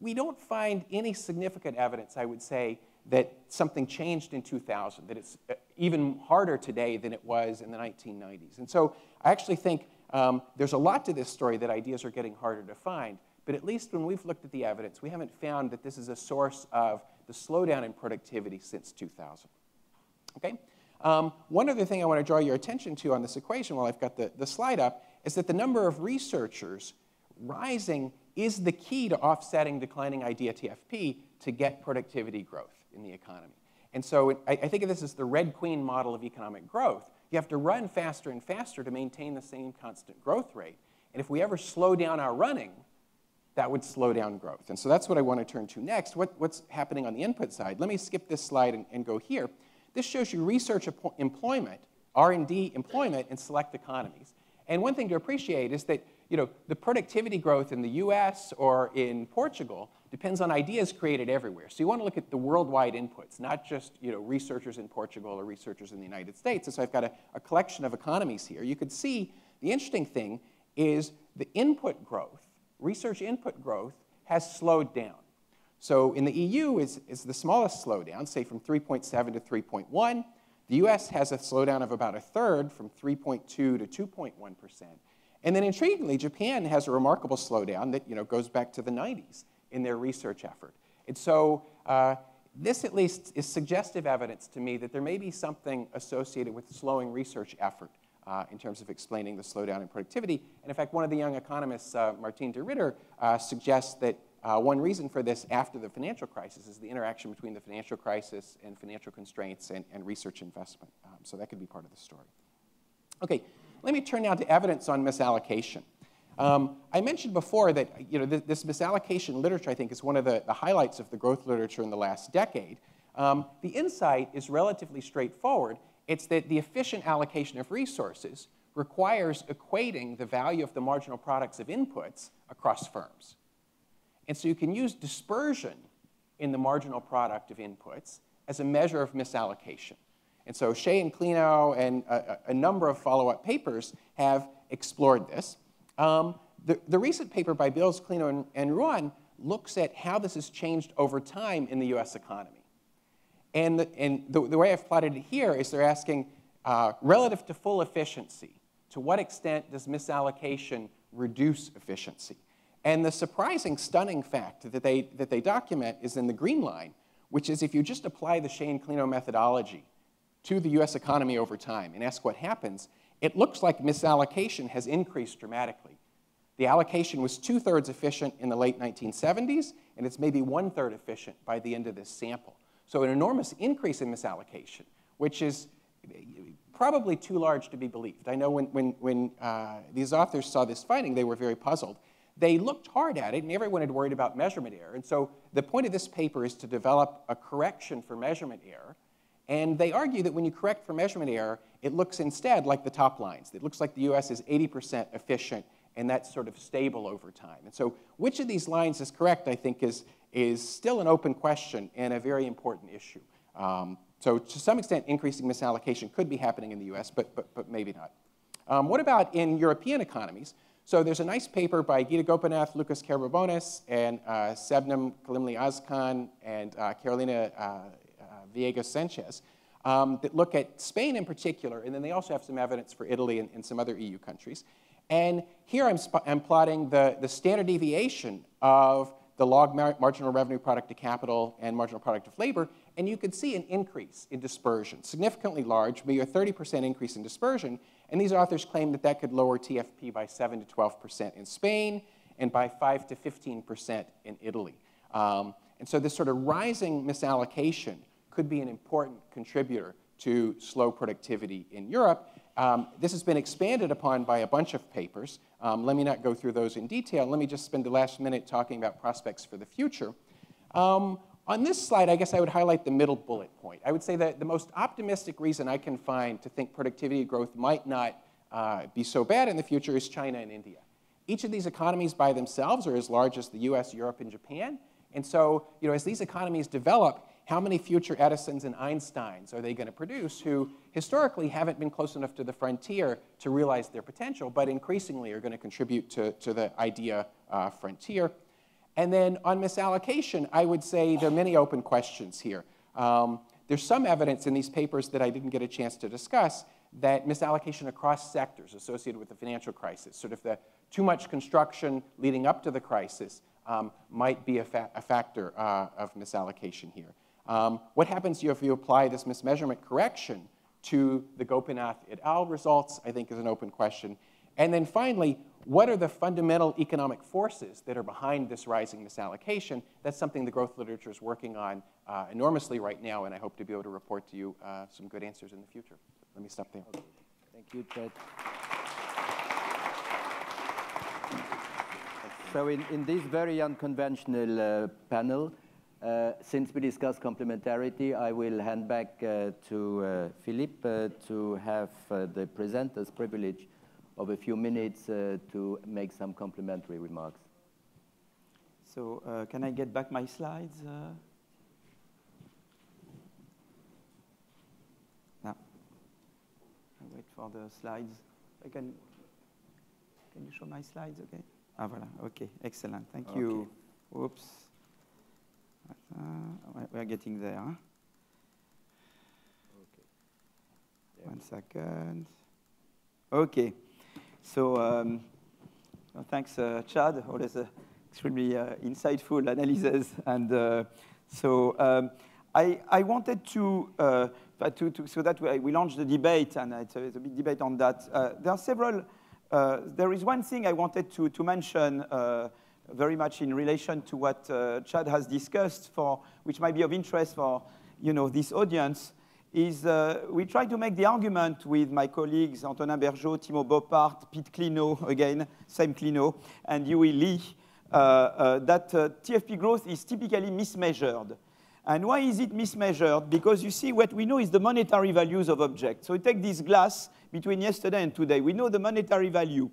Speaker 6: We don't find any significant evidence, I would say, that something changed in 2000, that it's uh, even harder today than it was in the 1990s. And so I actually think um, there's a lot to this story that ideas are getting harder to find. But at least when we've looked at the evidence, we haven't found that this is a source of the slowdown in productivity since 2000. Okay? Um, one other thing I want to draw your attention to on this equation while I've got the, the slide up is that the number of researchers rising is the key to offsetting declining idea TFP to get productivity growth in the economy. And so it, I, I think of this as the Red Queen model of economic growth. You have to run faster and faster to maintain the same constant growth rate. And if we ever slow down our running, that would slow down growth. And so that's what I want to turn to next. What, what's happening on the input side? Let me skip this slide and, and go here. This shows you research employment, R&D employment in select economies. And one thing to appreciate is that you know, the productivity growth in the US or in Portugal depends on ideas created everywhere. So you want to look at the worldwide inputs, not just you know, researchers in Portugal or researchers in the United States. And so I've got a, a collection of economies here. You could see the interesting thing is the input growth research input growth has slowed down. So in the EU is, is the smallest slowdown, say from 3.7 to 3.1. The US has a slowdown of about a third from 3.2 to 2.1%. And then intriguingly, Japan has a remarkable slowdown that you know, goes back to the 90s in their research effort. And so uh, this at least is suggestive evidence to me that there may be something associated with slowing research effort uh, in terms of explaining the slowdown in productivity. And in fact, one of the young economists, uh, de Ritter, uh, suggests that uh, one reason for this after the financial crisis is the interaction between the financial crisis and financial constraints and, and research investment. Um, so that could be part of the story. Okay, let me turn now to evidence on misallocation. Um, I mentioned before that you know, th this misallocation literature, I think, is one of the, the, highlights of the growth literature in the last decade. Um, the insight is relatively straightforward it's that the efficient allocation of resources requires equating the value of the marginal products of inputs across firms. And so you can use dispersion in the marginal product of inputs as a measure of misallocation. And so Hsieh and Klenow and a, a number of follow-up papers have explored this. Um, the, the, recent paper by Bils, Klenow, and, and Ruane looks at how this has changed over time in the US economy. And the, and the, the way I've plotted it here is they're asking, uh, relative to full efficiency, to what extent does misallocation reduce efficiency? And the surprising, stunning fact that they, that they document is in the green line, which is if you just apply the Klenow methodology to the US economy over time and ask what happens, it looks like misallocation has increased dramatically. The allocation was two thirds efficient in the late 1970s, and it's maybe one third efficient by the end of this sample. So an enormous increase in misallocation, which is probably too large to be believed. I know when, when, when uh, these authors saw this finding, they were very puzzled. They looked hard at it, and everyone had worried about measurement error. And so the point of this paper is to develop a correction for measurement error. And they argue that when you correct for measurement error, it looks instead like the top lines. It looks like the US is 80% efficient, and that's sort of stable over time. And so which of these lines is correct, I think, is, is still an open question and a very important issue. Um, so to some extent, increasing misallocation could be happening in the US, but, but, but maybe not. Um, what about in European economies? So there's a nice paper by Gita Gopinath, Loukas Karabarbounis, and uh, Sebnem Kalemli-Özcan, and uh, Carolina uh, uh, Villegas Sanchez um, that look at Spain in particular, and then they also have some evidence for Italy and, and some other EU countries. And here I'm, I'm plotting the, the standard deviation of the log mar marginal revenue product to capital and marginal product of labor and you could see an increase in dispersion, significantly large, maybe a 30% increase in dispersion. And these authors claim that that could lower TFP by 7 to 12% in Spain and by 5 to 15% in Italy. Um, and so this sort of rising misallocation could be an important contributor to slow productivity in Europe. Um, this has been expanded upon by a bunch of papers. Um, let me not go through those in detail. Let me just spend the last minute talking about prospects for the future. Um, on this slide, I guess I would highlight the middle bullet point. I would say that the most optimistic reason I can find to think productivity growth might not uh, be so bad in the future is China and India. Each of these economies by themselves are as large as the US, Europe, and Japan. And so, you know, as these economies develop, how many future Edisons and Einsteins are they going to produce who historically haven't been close enough to the frontier to realize their potential, but increasingly are going to contribute to, to the idea uh, frontier? And then on misallocation, I would say there are many open questions here. Um, there's some evidence in these papers that I didn't get a chance to discuss that misallocation across sectors associated with the financial crisis, sort of the too much construction leading up to the crisis, um, might be a, fa a factor uh, of misallocation here. Um, what happens if you apply this mismeasurement correction to the Gopinath et al. results, I think is an open question. And then finally, what are the fundamental economic forces that are behind this rising misallocation? That's something the growth literature is working on uh, enormously right now, and I hope to be able to report to you uh, some good answers in the future. Let me stop there. Okay.
Speaker 2: Thank you, Chad. So in, in this very unconventional uh, panel, uh, since we discussed complementarity, I will hand back uh, to uh, Philippe uh, to have uh, the presenter's privilege of a few minutes to make some complementary remarks.
Speaker 5: So can I get back my slides? No. I wait for the slides. I can, can you show my slides, okay? Ah, voilà. Okay, excellent. Thank okay. you. Oops. Uh, we're getting there. Huh? Okay. Yeah. One second. Okay. So um, well, thanks, uh, Chad. Always uh, extremely uh, insightful analysis. And uh, so um, I, I, wanted to, uh, to, to, so that we, we launched the debate, and it's a, it's a big debate on that. there are several uh, there is one thing I wanted to, to mention uh, very much in relation to what uh, Chad has discussed, for, which might be of interest for you know, this audience, is uh, we try to make the argument with my colleagues Antonin Bergeaud, Timo Boppart, Pete Klenow, again, same Klenow, and Huiyu Li, uh, uh, that TFP growth is typically mismeasured. And why is it mismeasured? Because you see, what we know is the monetary values of objects. So we take this glass between yesterday and today. We know the monetary value.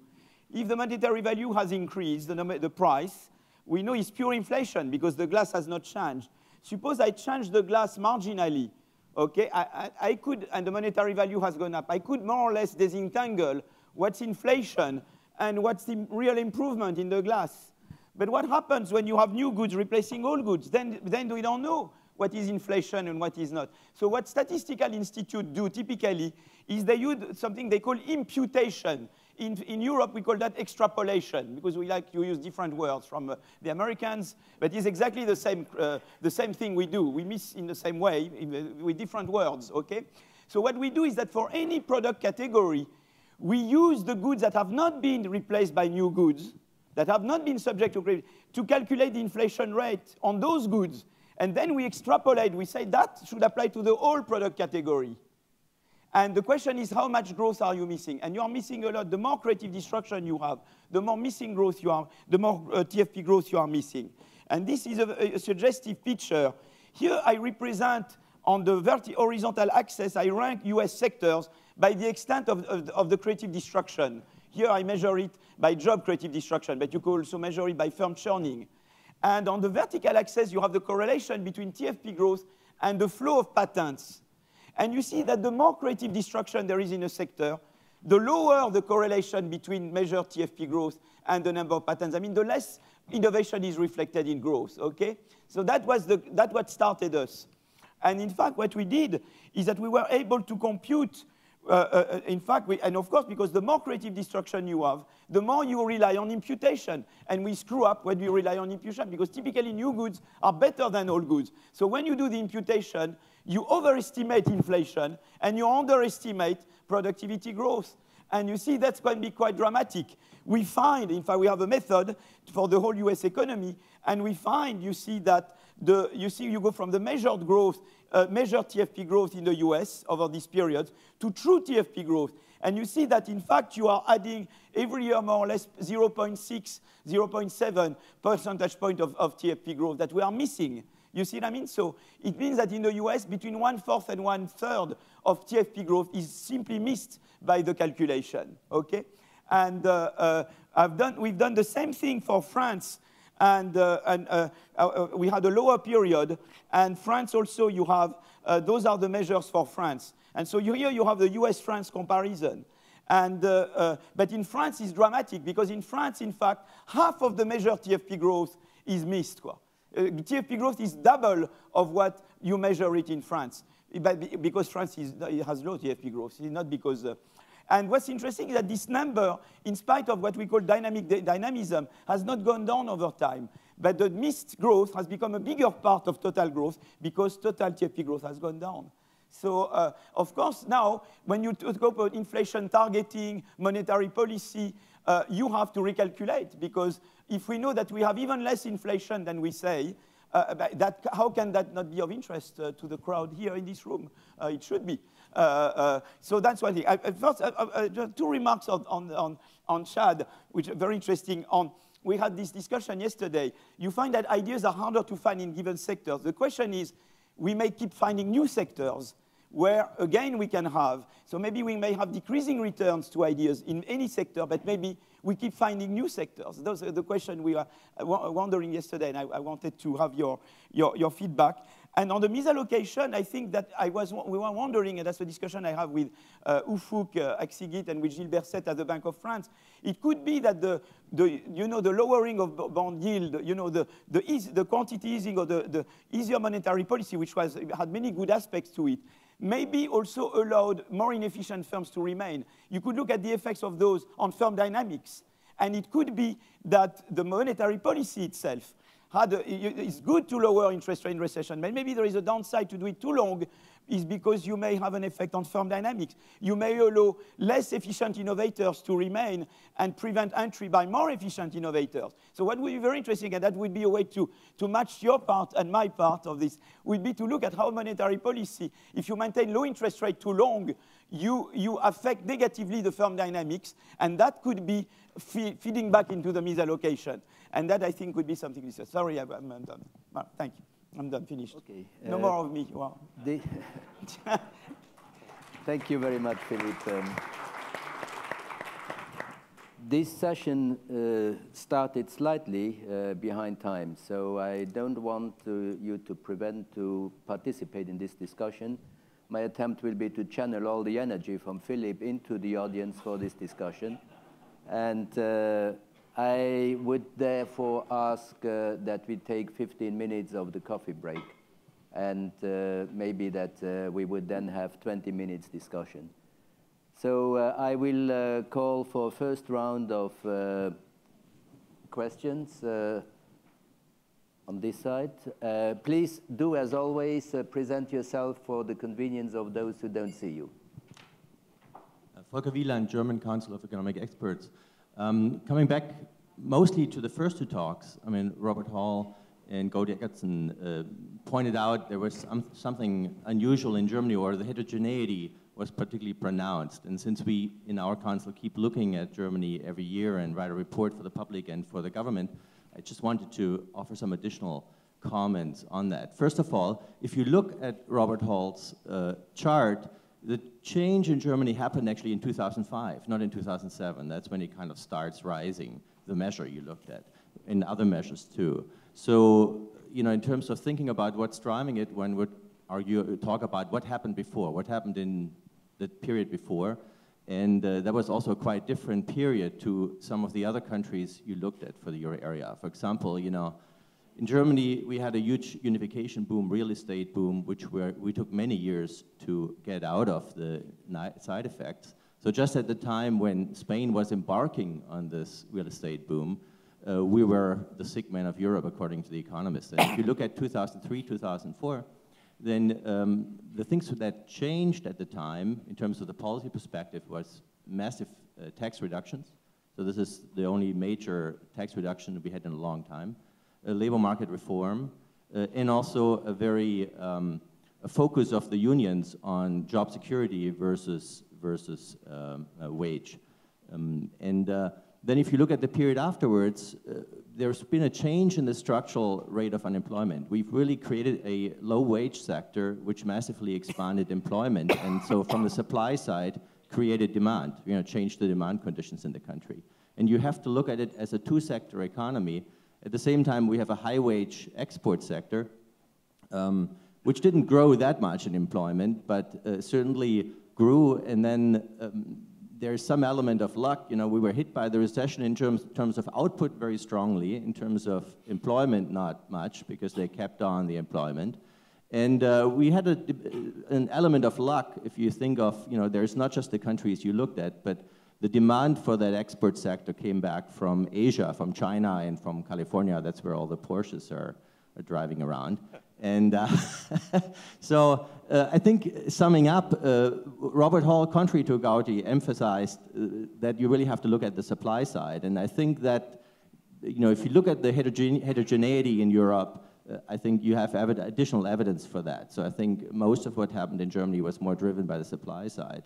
Speaker 5: If the monetary value has increased, the, the price, we know it's pure inflation because the glass has not changed. Suppose I change the glass marginally, okay? I, I, I could, and the monetary value has gone up. I could more or less disentangle what's inflation and what's the real improvement in the glass. But what happens when you have new goods replacing old goods? Then, then we don't know what is inflation and what is not. So what statistical institutes do typically is they use something they call imputation. In, in Europe, we call that extrapolation because we like to use different words from uh, the Americans, but it's exactly the same, uh, the same thing we do. We miss in the same way with different words, okay? So what we do is that for any product category, we use the goods that have not been replaced by new goods, that have not been subject to to calculate the inflation rate on those goods and then we extrapolate, we say that should apply to the whole product category. And the question is, how much growth are you missing? And you are missing a lot. The more creative destruction you have, the more missing growth you are, the more uh, TFP growth you are missing. And this is a, a suggestive picture. Here I represent on the horizontal axis, I rank US sectors by the extent of, of, of, the creative destruction. Here I measure it by job creative destruction, but you could also measure it by firm churning. And on the vertical axis, you have the correlation between TFP growth and the flow of patents. And you see that the more creative destruction there is in a sector, the lower the correlation between measured TFP growth and the number of patents. I mean, the less innovation is reflected in growth, okay? So that was the, that what started us. And in fact, what we did is that we were able to compute uh, uh, in fact, we, and of course, because the more creative destruction you have, the more you rely on imputation. And we screw up when we rely on imputation because typically new goods are better than old goods. So when you do the imputation, you overestimate inflation and you underestimate productivity growth. And you see that's going to be quite dramatic. We find, in fact, we have a method for the whole US economy, and we find, you see that the, you see you go from the measured growth, uh, measured TFP growth in the US over this period to true TFP growth. And you see that, in fact, you are adding every year more or less 0.6, 0.7 percentage point of, of TFP growth that we are missing. You see what I mean? So it means that in the US, between one fourth and one third of TFP growth is simply missed by the calculation. Okay? And uh, uh, I've done, we've done the same thing for France. And, uh, and uh, uh, uh, we had a lower period. And France also, you have, those are the measures for France. And so you, here you have the US-France comparison. And, but in France, it's dramatic because in France, in fact, half of the measured TFP growth is missed. Quoi. TFP growth is double of what you measure it in France. But because France is, has low TFP growth. Not because and what's interesting is that this number, in spite of what we call dynamic dynamism, has not gone down over time. But the missed growth has become a bigger part of total growth because total TFP growth has gone down. So, uh, of course, now, when you talk about inflation targeting, monetary policy, uh, you have to recalculate because if we know that we have even less inflation than we say, uh, that, how can that not be of interest uh, to the crowd here in this room? Uh, it should be. Uh, uh, so that's one thing. I, first, two remarks on, on, on, on Chad, which are very interesting. On, we had this discussion yesterday. You find that ideas are harder to find in given sectors. The question is, we may keep finding new sectors where, again, we can have. So maybe we may have decreasing returns to ideas in any sector, but maybe we keep finding new sectors. Those are the questions we were wondering yesterday, and I, I wanted to have your, your, your feedback. And on the misallocation, I think that I was, we were wondering, and that's a discussion I have with uh, Ufuk uh, Akcigit and with Gilbert Cette at the Bank of France. It could be that the, the you know, the lowering of bond yield, you know, the, the, easy, the quantity easing or the, the easier monetary policy, which was, had many good aspects to it, maybe also allowed more inefficient firms to remain. You could look at the effects of those on firm dynamics. And it could be that the monetary policy itself had a, it's good to lower interest rate in recession, but maybe there is a downside to do it too long is because you may have an effect on firm dynamics. You may allow less efficient innovators to remain and prevent entry by more efficient innovators. So what would be very interesting, and that would be a way to, to match your part and my part of this, would be to look at how monetary policy, if you maintain low interest rate too long, you, you affect negatively the firm dynamics, and that could be feeding back into the misallocation. And that, I think, would be something. Sorry, I'm, I'm done. Well, thank you. I'm done, finished. Okay. No uh, more of me. Wow.
Speaker 2: Thank you very much, Philippe. Um, this session uh, started slightly uh, behind time, so I don't want to, you to prevent to participate in this discussion. My attempt will be to channel all the energy from Philip into the audience for this discussion. And uh, I would therefore ask uh, that we take 15 minutes of the coffee break and uh, maybe that uh, we would then have 20 minutes discussion. So uh, I will uh, call for first round of uh, questions on this side. please do, as always, present yourself for the convenience of those who don't see you.
Speaker 7: Volker Wieland, German Council of Economic Experts. Um, coming back mostly to the first two talks, I mean, Robert Hall and Gauti Eggertsson uh, pointed out there was some, something unusual in Germany or the heterogeneity was particularly pronounced. And since we, in our council, keep looking at Germany every year and write a report for the public and for the government, I just wanted to offer some additional comments on that. First of all, if you look at Robert Hall's uh, chart, the change in Germany happened actually in 2005, not in 2007. That's when it kind of starts rising, the measure you looked at, in other measures too. So, you know, in terms of thinking about what's driving it, when we argue, talk about what happened before, what happened in the period before, and uh, that was also a quite different period to some of the other countries you looked at for the euro area. For example, you know, in Germany, we had a huge unification boom, real estate boom, which we took many years to get out of the side effects. So just at the time when Spain was embarking on this real estate boom, uh, we were the sick man of Europe, according to the economists. And if you look at 2003, 2004, then um, the things that changed at the time in terms of the policy perspective was massive uh, tax reductions. So this is the only major tax reduction we had in a long time labor market reform, uh, and also a very um, a focus of the unions on job security versus versus um, wage. Um, and uh, then if you look at the period afterwards, uh, there's been a change in the structural rate of unemployment. We've really created a low wage sector which massively expanded employment. And so from the supply side, created demand, you know, changed the demand conditions in the country. And you have to look at it as a two-sector economy at the same time, we have a high-wage export sector, um, which didn't grow that much in employment, but uh, certainly grew. And then um, there's some element of luck. You know, we were hit by the recession in terms, terms of output very strongly, in terms of employment not much, because they kept on the employment. And uh, we had a, an element of luck if you think of, you know, there's not just the countries you looked at, but the demand for that export sector came back from Asia, from China, and from California. That's where all the Porsches are, are driving around. And uh, so uh, I think summing up, uh, Robert Hall, contrary to Gauti, emphasized uh, that you really have to look at the supply side. And I think that, you know, if you look at the heterogene heterogeneity in Europe, uh, I think you have additional evidence for that. So I think most of what happened in Germany was more driven by the supply side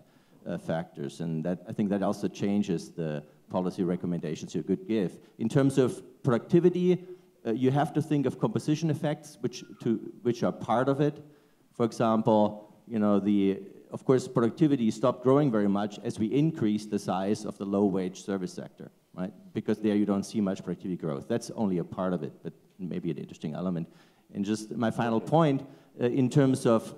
Speaker 7: uh, factors. And that, I think that also changes the policy recommendations you could give. In terms of productivity, uh, you have to think of composition effects, which, to, which are part of it. For example, you know, the, of course, productivity stopped growing very much as we increased the size of the low-wage service sector, right? Because there you don't see much productivity growth. That's only a part of it, but maybe an interesting element. And just my final point, uh, in terms of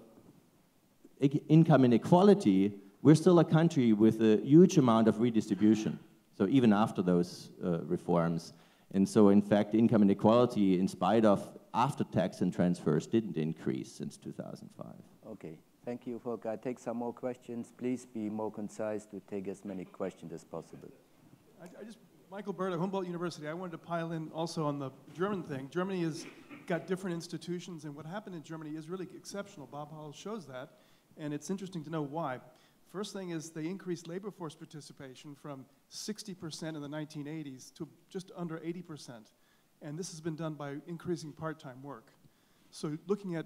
Speaker 7: income inequality, we're still a country with a huge amount of redistribution. So even after those uh, reforms. And so in fact, income inequality, in spite of after tax and transfers, didn't increase since 2005.
Speaker 2: Okay, thank you, Volker. I take some more questions. Please be more concise to take as many questions as possible.
Speaker 8: I, I just, Michael Burda at Humboldt University, I wanted to pile in also on the German thing. Germany has got different institutions, and what happened in Germany is really exceptional. Bob Hall shows that, and it's interesting to know why. First thing is they increased labor force participation from 60% in the 1980s to just under 80%. And this has been done by increasing part-time work. So looking at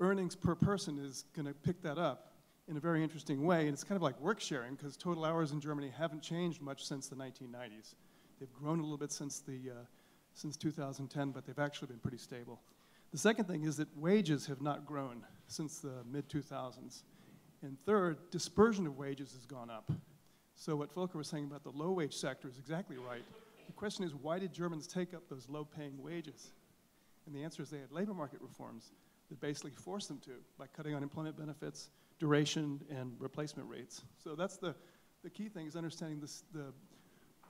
Speaker 8: earnings per person is going to pick that up in a very interesting way. And it's kind of like work sharing because total hours in Germany haven't changed much since the 1990s. They've grown a little bit since, the, uh, since 2010, but they've actually been pretty stable. The second thing is that wages have not grown since the mid-2000s. And third, dispersion of wages has gone up. So what Volker was saying about the low wage sector is exactly right. The question is, why did Germans take up those low paying wages? And the answer is they had labor market reforms that basically forced them to by cutting unemployment benefits, duration, and replacement rates. So that's the, the key thing is understanding this, the,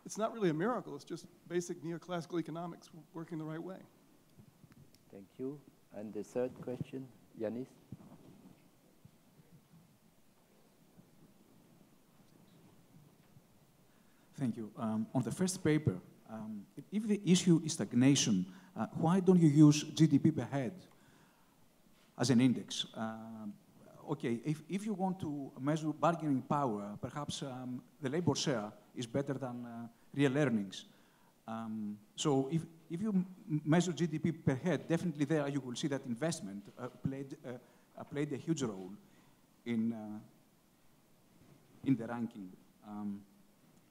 Speaker 8: it's not really a miracle, it's just basic neoclassical economics working the right way.
Speaker 2: Thank you. And the third question, Yanis?
Speaker 9: Thank you. Um, on the first paper, um, if the issue is stagnation, uh, why don't you use GDP per head as an index? Uh, okay, if, if you want to measure bargaining power, perhaps um, the labor share is better than uh, real earnings. Um, so if, if you measure GDP per head, definitely there you will see that investment uh, played, uh, played a huge role in, uh, in the ranking.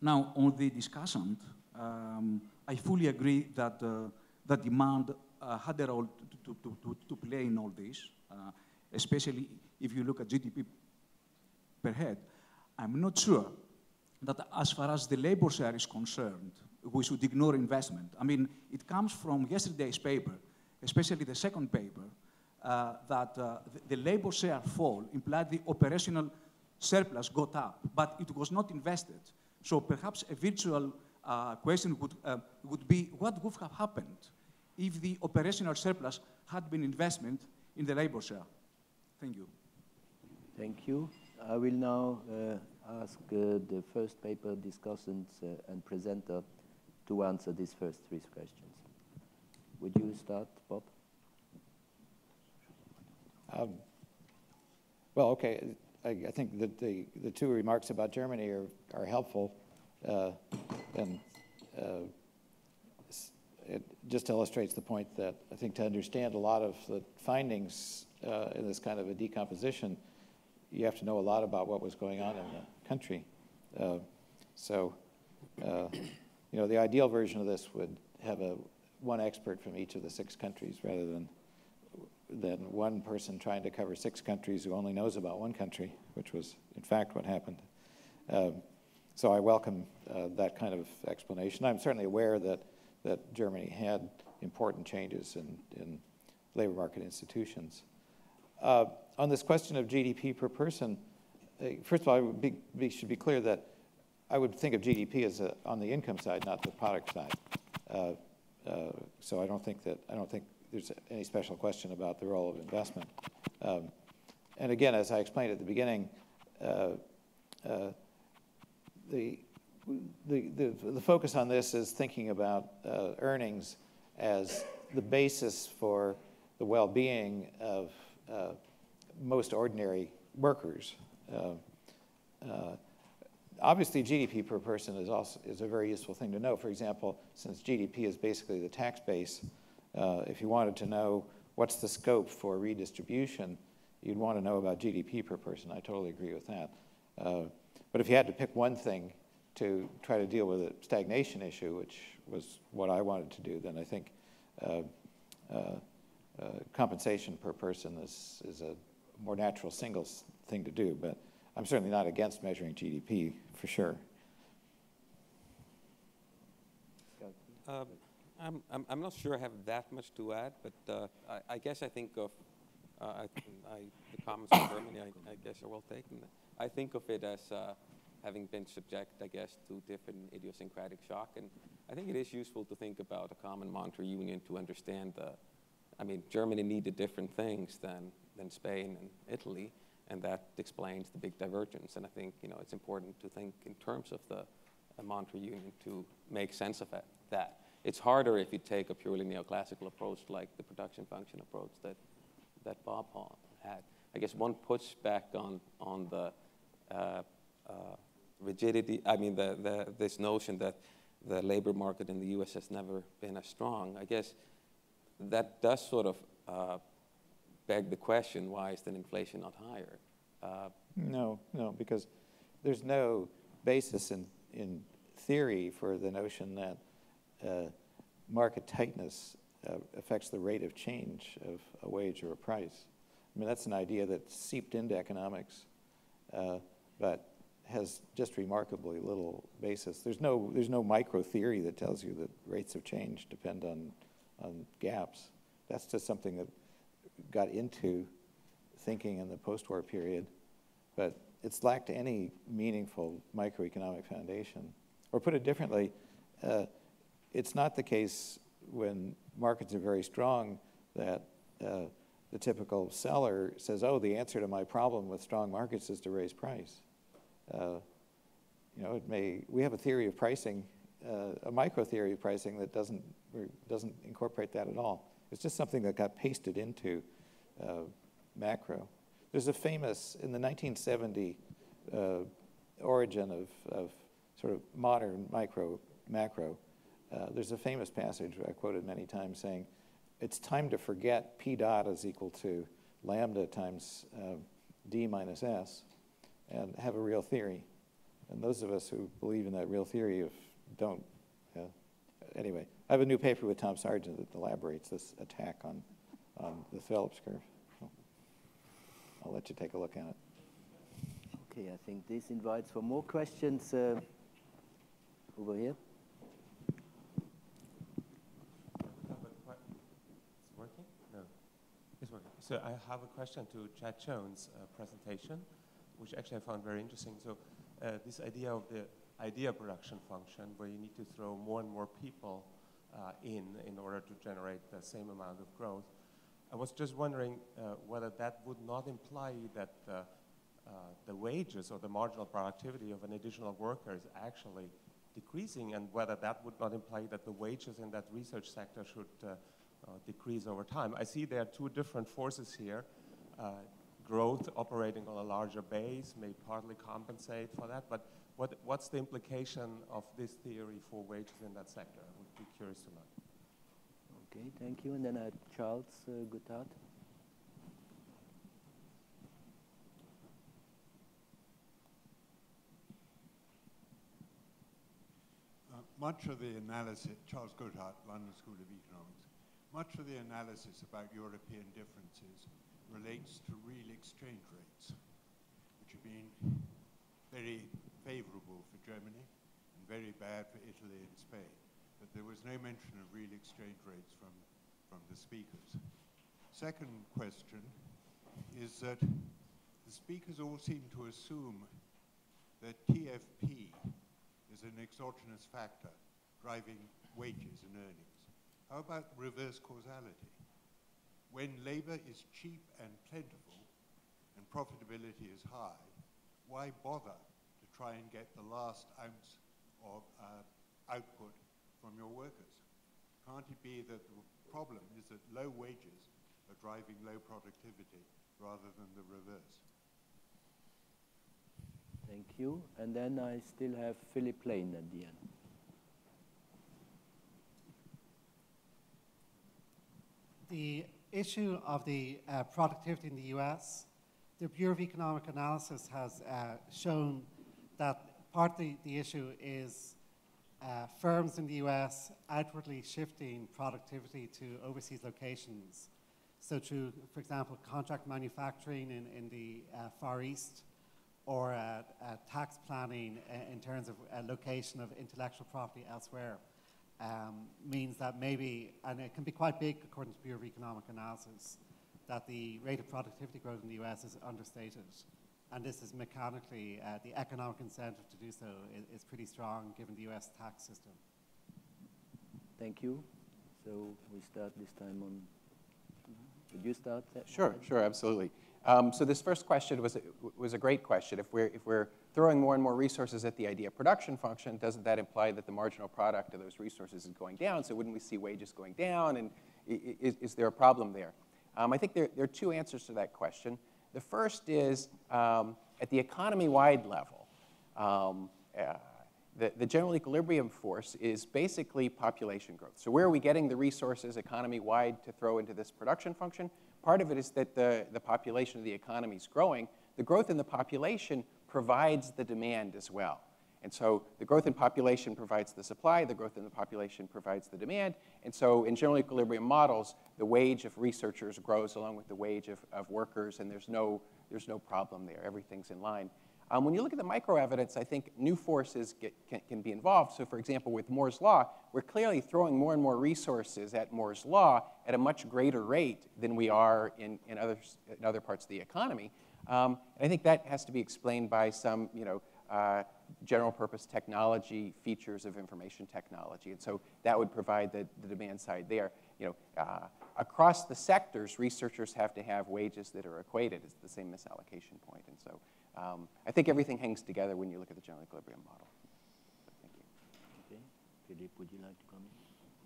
Speaker 9: Now, on the discussant, um, I fully agree that uh, the demand uh, had a role to, to, to, to, play in all this, uh, especially if you look at GDP per head. I'm not sure that as far as the labor share is concerned, we should ignore investment. I mean, it comes from yesterday's paper, especially the second paper, uh, that uh, the, the labor share fall implied the operational surplus got up, but it was not invested. So perhaps a virtual uh, question would, uh, would be, what would have happened if the operational surplus had been investment in the labor share? Thank you.
Speaker 2: Thank you. I will now uh, ask uh, the first paper discussants uh, and presenter to answer these first three questions. Would you start, Bob?
Speaker 3: Um, well, okay. I, I, think that the, the two remarks about Germany are, are helpful. Uh, and uh, it just illustrates the point that I think to understand a lot of the findings uh, in this kind of a decomposition, you have to know a lot about what was going on in the country. Uh, so, uh, you know, the ideal version of this would have a one expert from each of the six countries rather than than one person trying to cover six countries who only knows about one country, which was in fact what happened. Um, so I welcome uh, that kind of explanation. I'm certainly aware that that Germany had important changes in, in labor market institutions. Uh, on this question of GDP per person, uh, first of all, I be, be, should be clear that I would think of GDP as a, on the income side, not the product side. Uh, uh, so I don't think that I don't think there's any special question about the role of investment. Um, and again, as I explained at the beginning, uh, uh, the, the, the, the, focus on this is thinking about uh, earnings as the basis for the well-being of uh, most ordinary workers. Uh, uh, obviously, GDP per person is also is a very useful thing to know. For example, since GDP is basically the tax base, uh, if you wanted to know what's the scope for redistribution, you'd want to know about GDP per person. I totally agree with that. Uh, but if you had to pick one thing to try to deal with a stagnation issue, which was what I wanted to do, then I think uh, uh, uh compensation per person is, is a more natural single thing to do. But I'm certainly not against measuring GDP for sure.
Speaker 4: Um, I'm, I'm, I'm, not sure I have that much to add, but uh, I, I, guess I think of uh, I, I, the comments from Germany, I, guess are well taken. I think of it as uh, having been subject, I guess, to different idiosyncratic shock. And I think it is useful to think about a common monetary union to understand the, I mean, Germany needed different things than, than Spain and Italy, and that explains the big divergence. And I think, you know, it's important to think in terms of the monetary union to make sense of that. It's harder if you take a purely neoclassical approach like the production function approach that, that Bob had. I guess one pushback on, on the uh, uh, rigidity, I mean, the, the, this notion that the labor market in the US has never been as strong, I guess that does sort of uh, beg the question why is then inflation not higher?
Speaker 3: Uh, no, no, because there's no basis in, in theory for the notion that market tightness uh, affects the rate of change of a wage or a price. I mean, that's an idea that seeped into economics, uh, but has just remarkably little basis. There's no, there's no micro theory that tells you that rates of change depend on, on gaps. That's just something that got into thinking in the post-war period, but it's lacked any meaningful microeconomic foundation. Or put it differently, uh, it's not the case when markets are very strong that uh, the typical seller says, oh, the answer to my problem with strong markets is to raise price. Uh, you know, it may, we have a theory of pricing, uh, a micro theory of pricing that doesn't, doesn't incorporate that at all. It's just something that got pasted into uh, macro. There's a famous, in the 1970 uh, origin of, of sort of modern micro, macro, uh, there's a famous passage I quoted many times saying, it's time to forget P dot is equal to lambda times uh, D minus S and have a real theory. And those of us who believe in that real theory of don't. Uh, anyway, I have a new paper with Tom Sargent that elaborates this attack on, on the Phillips curve. I'll let you take a look at it.
Speaker 2: Okay, I think this invites for more questions uh, over here.
Speaker 10: It's working? No. It's working. So I have a question to Chad Jones' uh, presentation which actually I found very interesting. So uh, this idea of the idea production function, where you need to throw more and more people uh, in in order to generate the same amount of growth. I was just wondering uh, whether that would not imply that uh, the wages or the marginal productivity of an additional worker is actually decreasing and whether that would not imply that the wages in that research sector should uh, decrease over time. I see there are two different forces here. Uh, growth operating on a larger base may partly compensate for that, but what, what's the implication of this theory for wages in that sector? I would be curious to know.
Speaker 2: Okay, thank you. And then uh, Charles uh, Goodhart.
Speaker 11: Uh, much of the analysis, Charles Goodhart, London School of Economics, much of the analysis about European differences relates to real exchange rates, which have been very favorable for Germany and very bad for Italy and Spain but there was no mention of real exchange rates from, from the speakers. Second question is that the speakers all seem to assume that TFP is an exogenous factor driving wages and earnings. How about reverse causality? When labor is cheap and plentiful and profitability is high, why bother to try and get the last ounce of uh, output from your workers? Can't it be that the problem is that low wages are driving low productivity rather than the reverse?
Speaker 2: Thank you. And then I still have Philip Lane at the end.
Speaker 12: The issue of the uh, productivity in the US, the Bureau of Economic Analysis has uh, shown that part of the, issue is uh, firms in the US outwardly shifting productivity to overseas locations. So through, for example, contract manufacturing in, in the uh, Far East or uh, uh tax planning in terms of location of intellectual property elsewhere um, means that maybe, and it can be quite big according to Bureau of Economic Analysis, that the rate of productivity growth in the US is understated and this is mechanically, uh, the economic incentive to do so is, is, pretty strong given the US tax system.
Speaker 2: Thank you. So we start this time on, would you start?
Speaker 6: Sure, sure, absolutely. Um, so this first question was a, was a great question. If we're, if we're throwing more and more resources at the idea production function, doesn't that imply that the marginal product of those resources is going down? So wouldn't we see wages going down? And is, is there a problem there? Um, I think there, there are two answers to that question. The first is um, at the economy-wide level, um, uh, the, the, general equilibrium force is basically population growth. So where are we getting the resources economy-wide to throw into this production function? Part of it is that the, the population of the economy is growing. The growth in the population provides the demand as well. And so the growth in population provides the supply, the growth in the population provides the demand. And so in general equilibrium models, the wage of researchers grows along with the wage of, of workers, and there's no, there's no problem there. Everything's in line. Um, when you look at the micro evidence, I think new forces get, can, can, be involved. So, for example, with Moore's Law, we're clearly throwing more and more resources at Moore's Law at a much greater rate than we are in, in, other, in other parts of the economy. Um, and I think that has to be explained by some, you know, uh, general purpose technology features of information technology. And so that would provide the, the demand side there. You know, uh, across the sectors, researchers have to have wages that are equated. It's the same misallocation point. And so um, I think everything hangs together when you look at the general equilibrium model. thank you.
Speaker 2: Okay. Philippe, would you like to comment?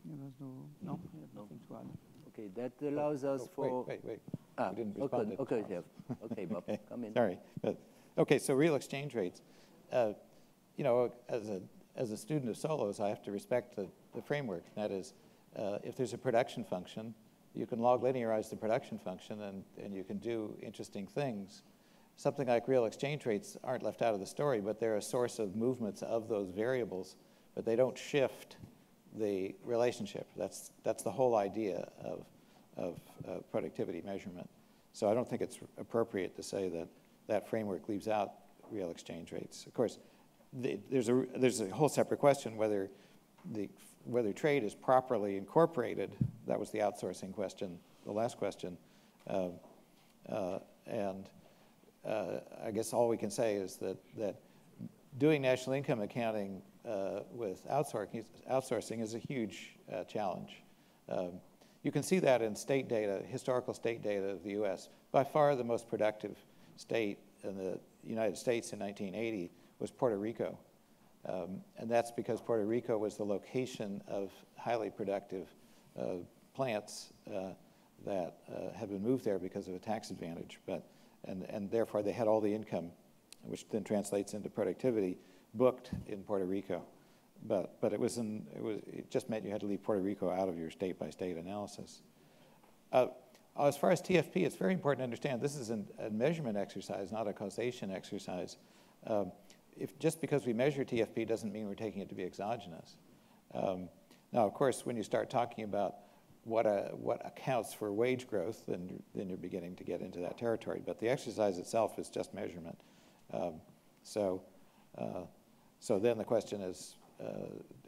Speaker 3: Yeah, there's no, no, no. nothing to add.
Speaker 2: Okay, that allows us
Speaker 3: oh,
Speaker 2: for...
Speaker 3: Wait, wait, wait.
Speaker 2: Ah,
Speaker 3: didn't
Speaker 2: respond okay, okay, yeah. okay, Bob,
Speaker 3: okay.
Speaker 2: come in.
Speaker 3: Sorry. But, okay, so real exchange rates. Uh, you know, as a, as a student of Solow's, I have to respect the, the framework. That is, uh, if there's a production function, you can log linearize the production function and, and you can do interesting things. Something like real exchange rates aren't left out of the story, but they're a source of movements of those variables, but they don't shift the relationship. That's, that's the whole idea of, of uh, productivity measurement. So I don't think it's appropriate to say that that framework leaves out real exchange rates. Of course, the, there's, a, there's a whole separate question whether, the, whether trade is properly incorporated. That was the outsourcing question, the last question. Uh, uh, and uh, I guess all we can say is that, that doing national income accounting uh, with outsourcing, outsourcing is a huge uh, challenge. Um, you can see that in state data, historical state data of the US. By far the most productive state in the United States in 1980 was Puerto Rico. Um, and that's because Puerto Rico was the location of highly productive uh, plants uh, that uh, had been moved there because of a tax advantage. But, and, and therefore, they had all the income, which then translates into productivity, booked in Puerto Rico. But, but it, was in, it, was, it just meant you had to leave Puerto Rico out of your state-by-state analysis. Uh, as far as TFP, it's very important to understand this is an, a measurement exercise, not a causation exercise. Um, if just because we measure TFP doesn't mean we're taking it to be exogenous. Um, now, of course, when you start talking about what, a, what accounts for wage growth, then then you're beginning to get into that territory. But the exercise itself is just measurement. Um, so, uh, so then the question is, uh,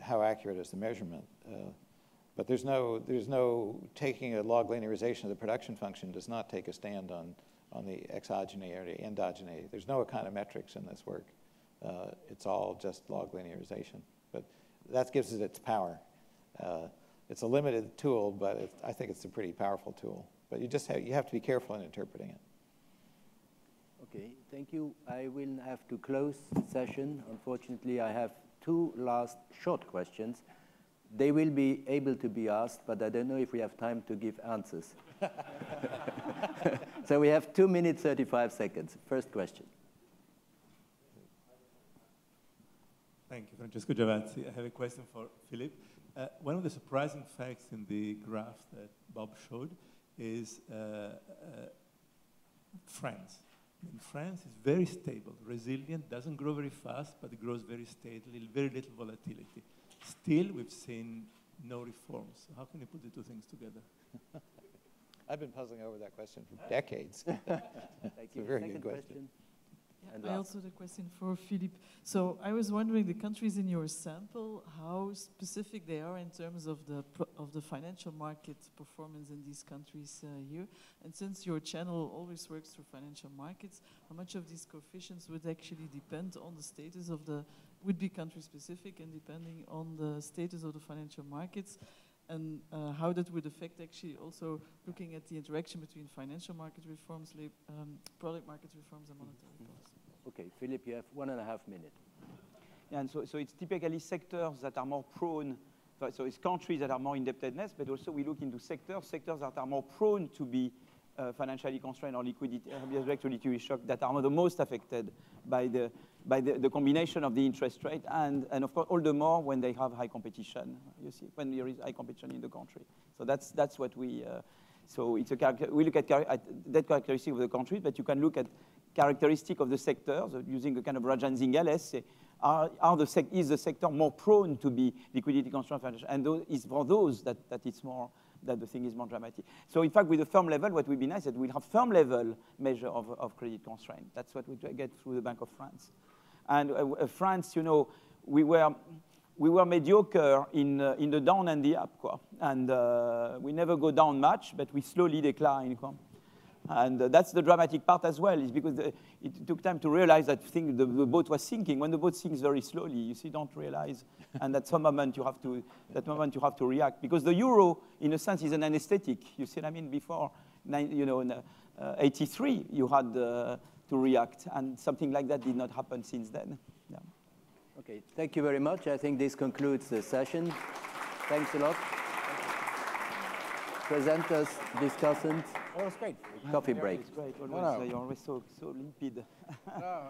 Speaker 3: how accurate is the measurement? Uh, but there's no, there's no taking a log linearization of the production function does not take a stand on, on the exogeny or the endogeny. There's no econometrics in this work. Uh, it's all just log linearization. But that gives it its power. Uh, it's a limited tool, but it, I think it's a pretty powerful tool. But you just have, you have to be careful in interpreting it.
Speaker 2: Okay, thank you. I will have to close the session. Unfortunately, I have two last short questions. They will be able to be asked, but I don't know if we have time to give answers. so we have two minutes, 35 seconds. First question.
Speaker 13: Thank you, Francesco Giavazzi. I have a question for Philip. Uh, one of the surprising facts in the graph that Bob showed is uh, uh, France. I mean, France is very stable, resilient, doesn't grow very fast, but it grows very steadily, very little volatility. Still, we've seen no reforms. So how can you put the two things together?
Speaker 3: I've been puzzling over that question for decades.
Speaker 2: Thank you.
Speaker 3: it's a very
Speaker 2: Second
Speaker 3: good question.
Speaker 2: question. And
Speaker 14: I also had a question for Philippe. So I was wondering, the countries in your sample, how specific they are in terms of the of the financial market performance in these countries uh, here. And since your channel always works through financial markets, how much of these coefficients would actually depend on the status of the would be country specific and depending on the status of the financial markets, and uh, how that would affect actually also looking at the interaction between financial market reforms, um, product market reforms, and monetary policy.
Speaker 2: Okay, Philip, you have one and a half minutes.
Speaker 5: Yeah, and so, so it's typically sectors that are more prone, so- it's countries that are more indebtedness, but also we look into sectors, sectors that are more prone to be uh, financially constrained or liquidity, uh, liquidity shock, that are the most affected by the, by the, the combination of the interest rate and, and of course all the more when they have high competition, you see, when there is high competition in the country. So that's, that's what we, uh, so it's a we look at, at that characteristic of the country, but you can look at characteristic of the sectors uh, using a kind of Rajan-Zingales, say, are, are the is the sector more prone to be liquidity constrained? And those, for those that, that it's more, that the thing is more dramatic. So in fact, with the firm level, what would be nice is that we'll have firm level measure of, of credit constraint. That's what we get through the Bank of France. And uh, uh, France, you know, we were, we were mediocre in, uh, in the down and the up, quoi. and uh, we never go down much, but we slowly decline. Quoi. And uh, that's the dramatic part as well, is because the, it took time to realize that thing, the, the boat was sinking. When the boat sinks very slowly, you see, don't realize, and at some moment you have to, that moment you have to react, because the euro, in a sense, is an anesthetic. You see what I mean? Before, you know, in, uh, 83, you had uh, to react, and something like that did not happen since then. Yeah.
Speaker 2: Okay, thank you very much. I think this concludes the session. Thanks a lot. Presenters, discussants.
Speaker 6: That was great.
Speaker 2: Coffee
Speaker 5: Yeah,
Speaker 2: break.
Speaker 5: It's great. Always,
Speaker 6: No, no.
Speaker 5: uh, You're always so, so limpid.
Speaker 6: No.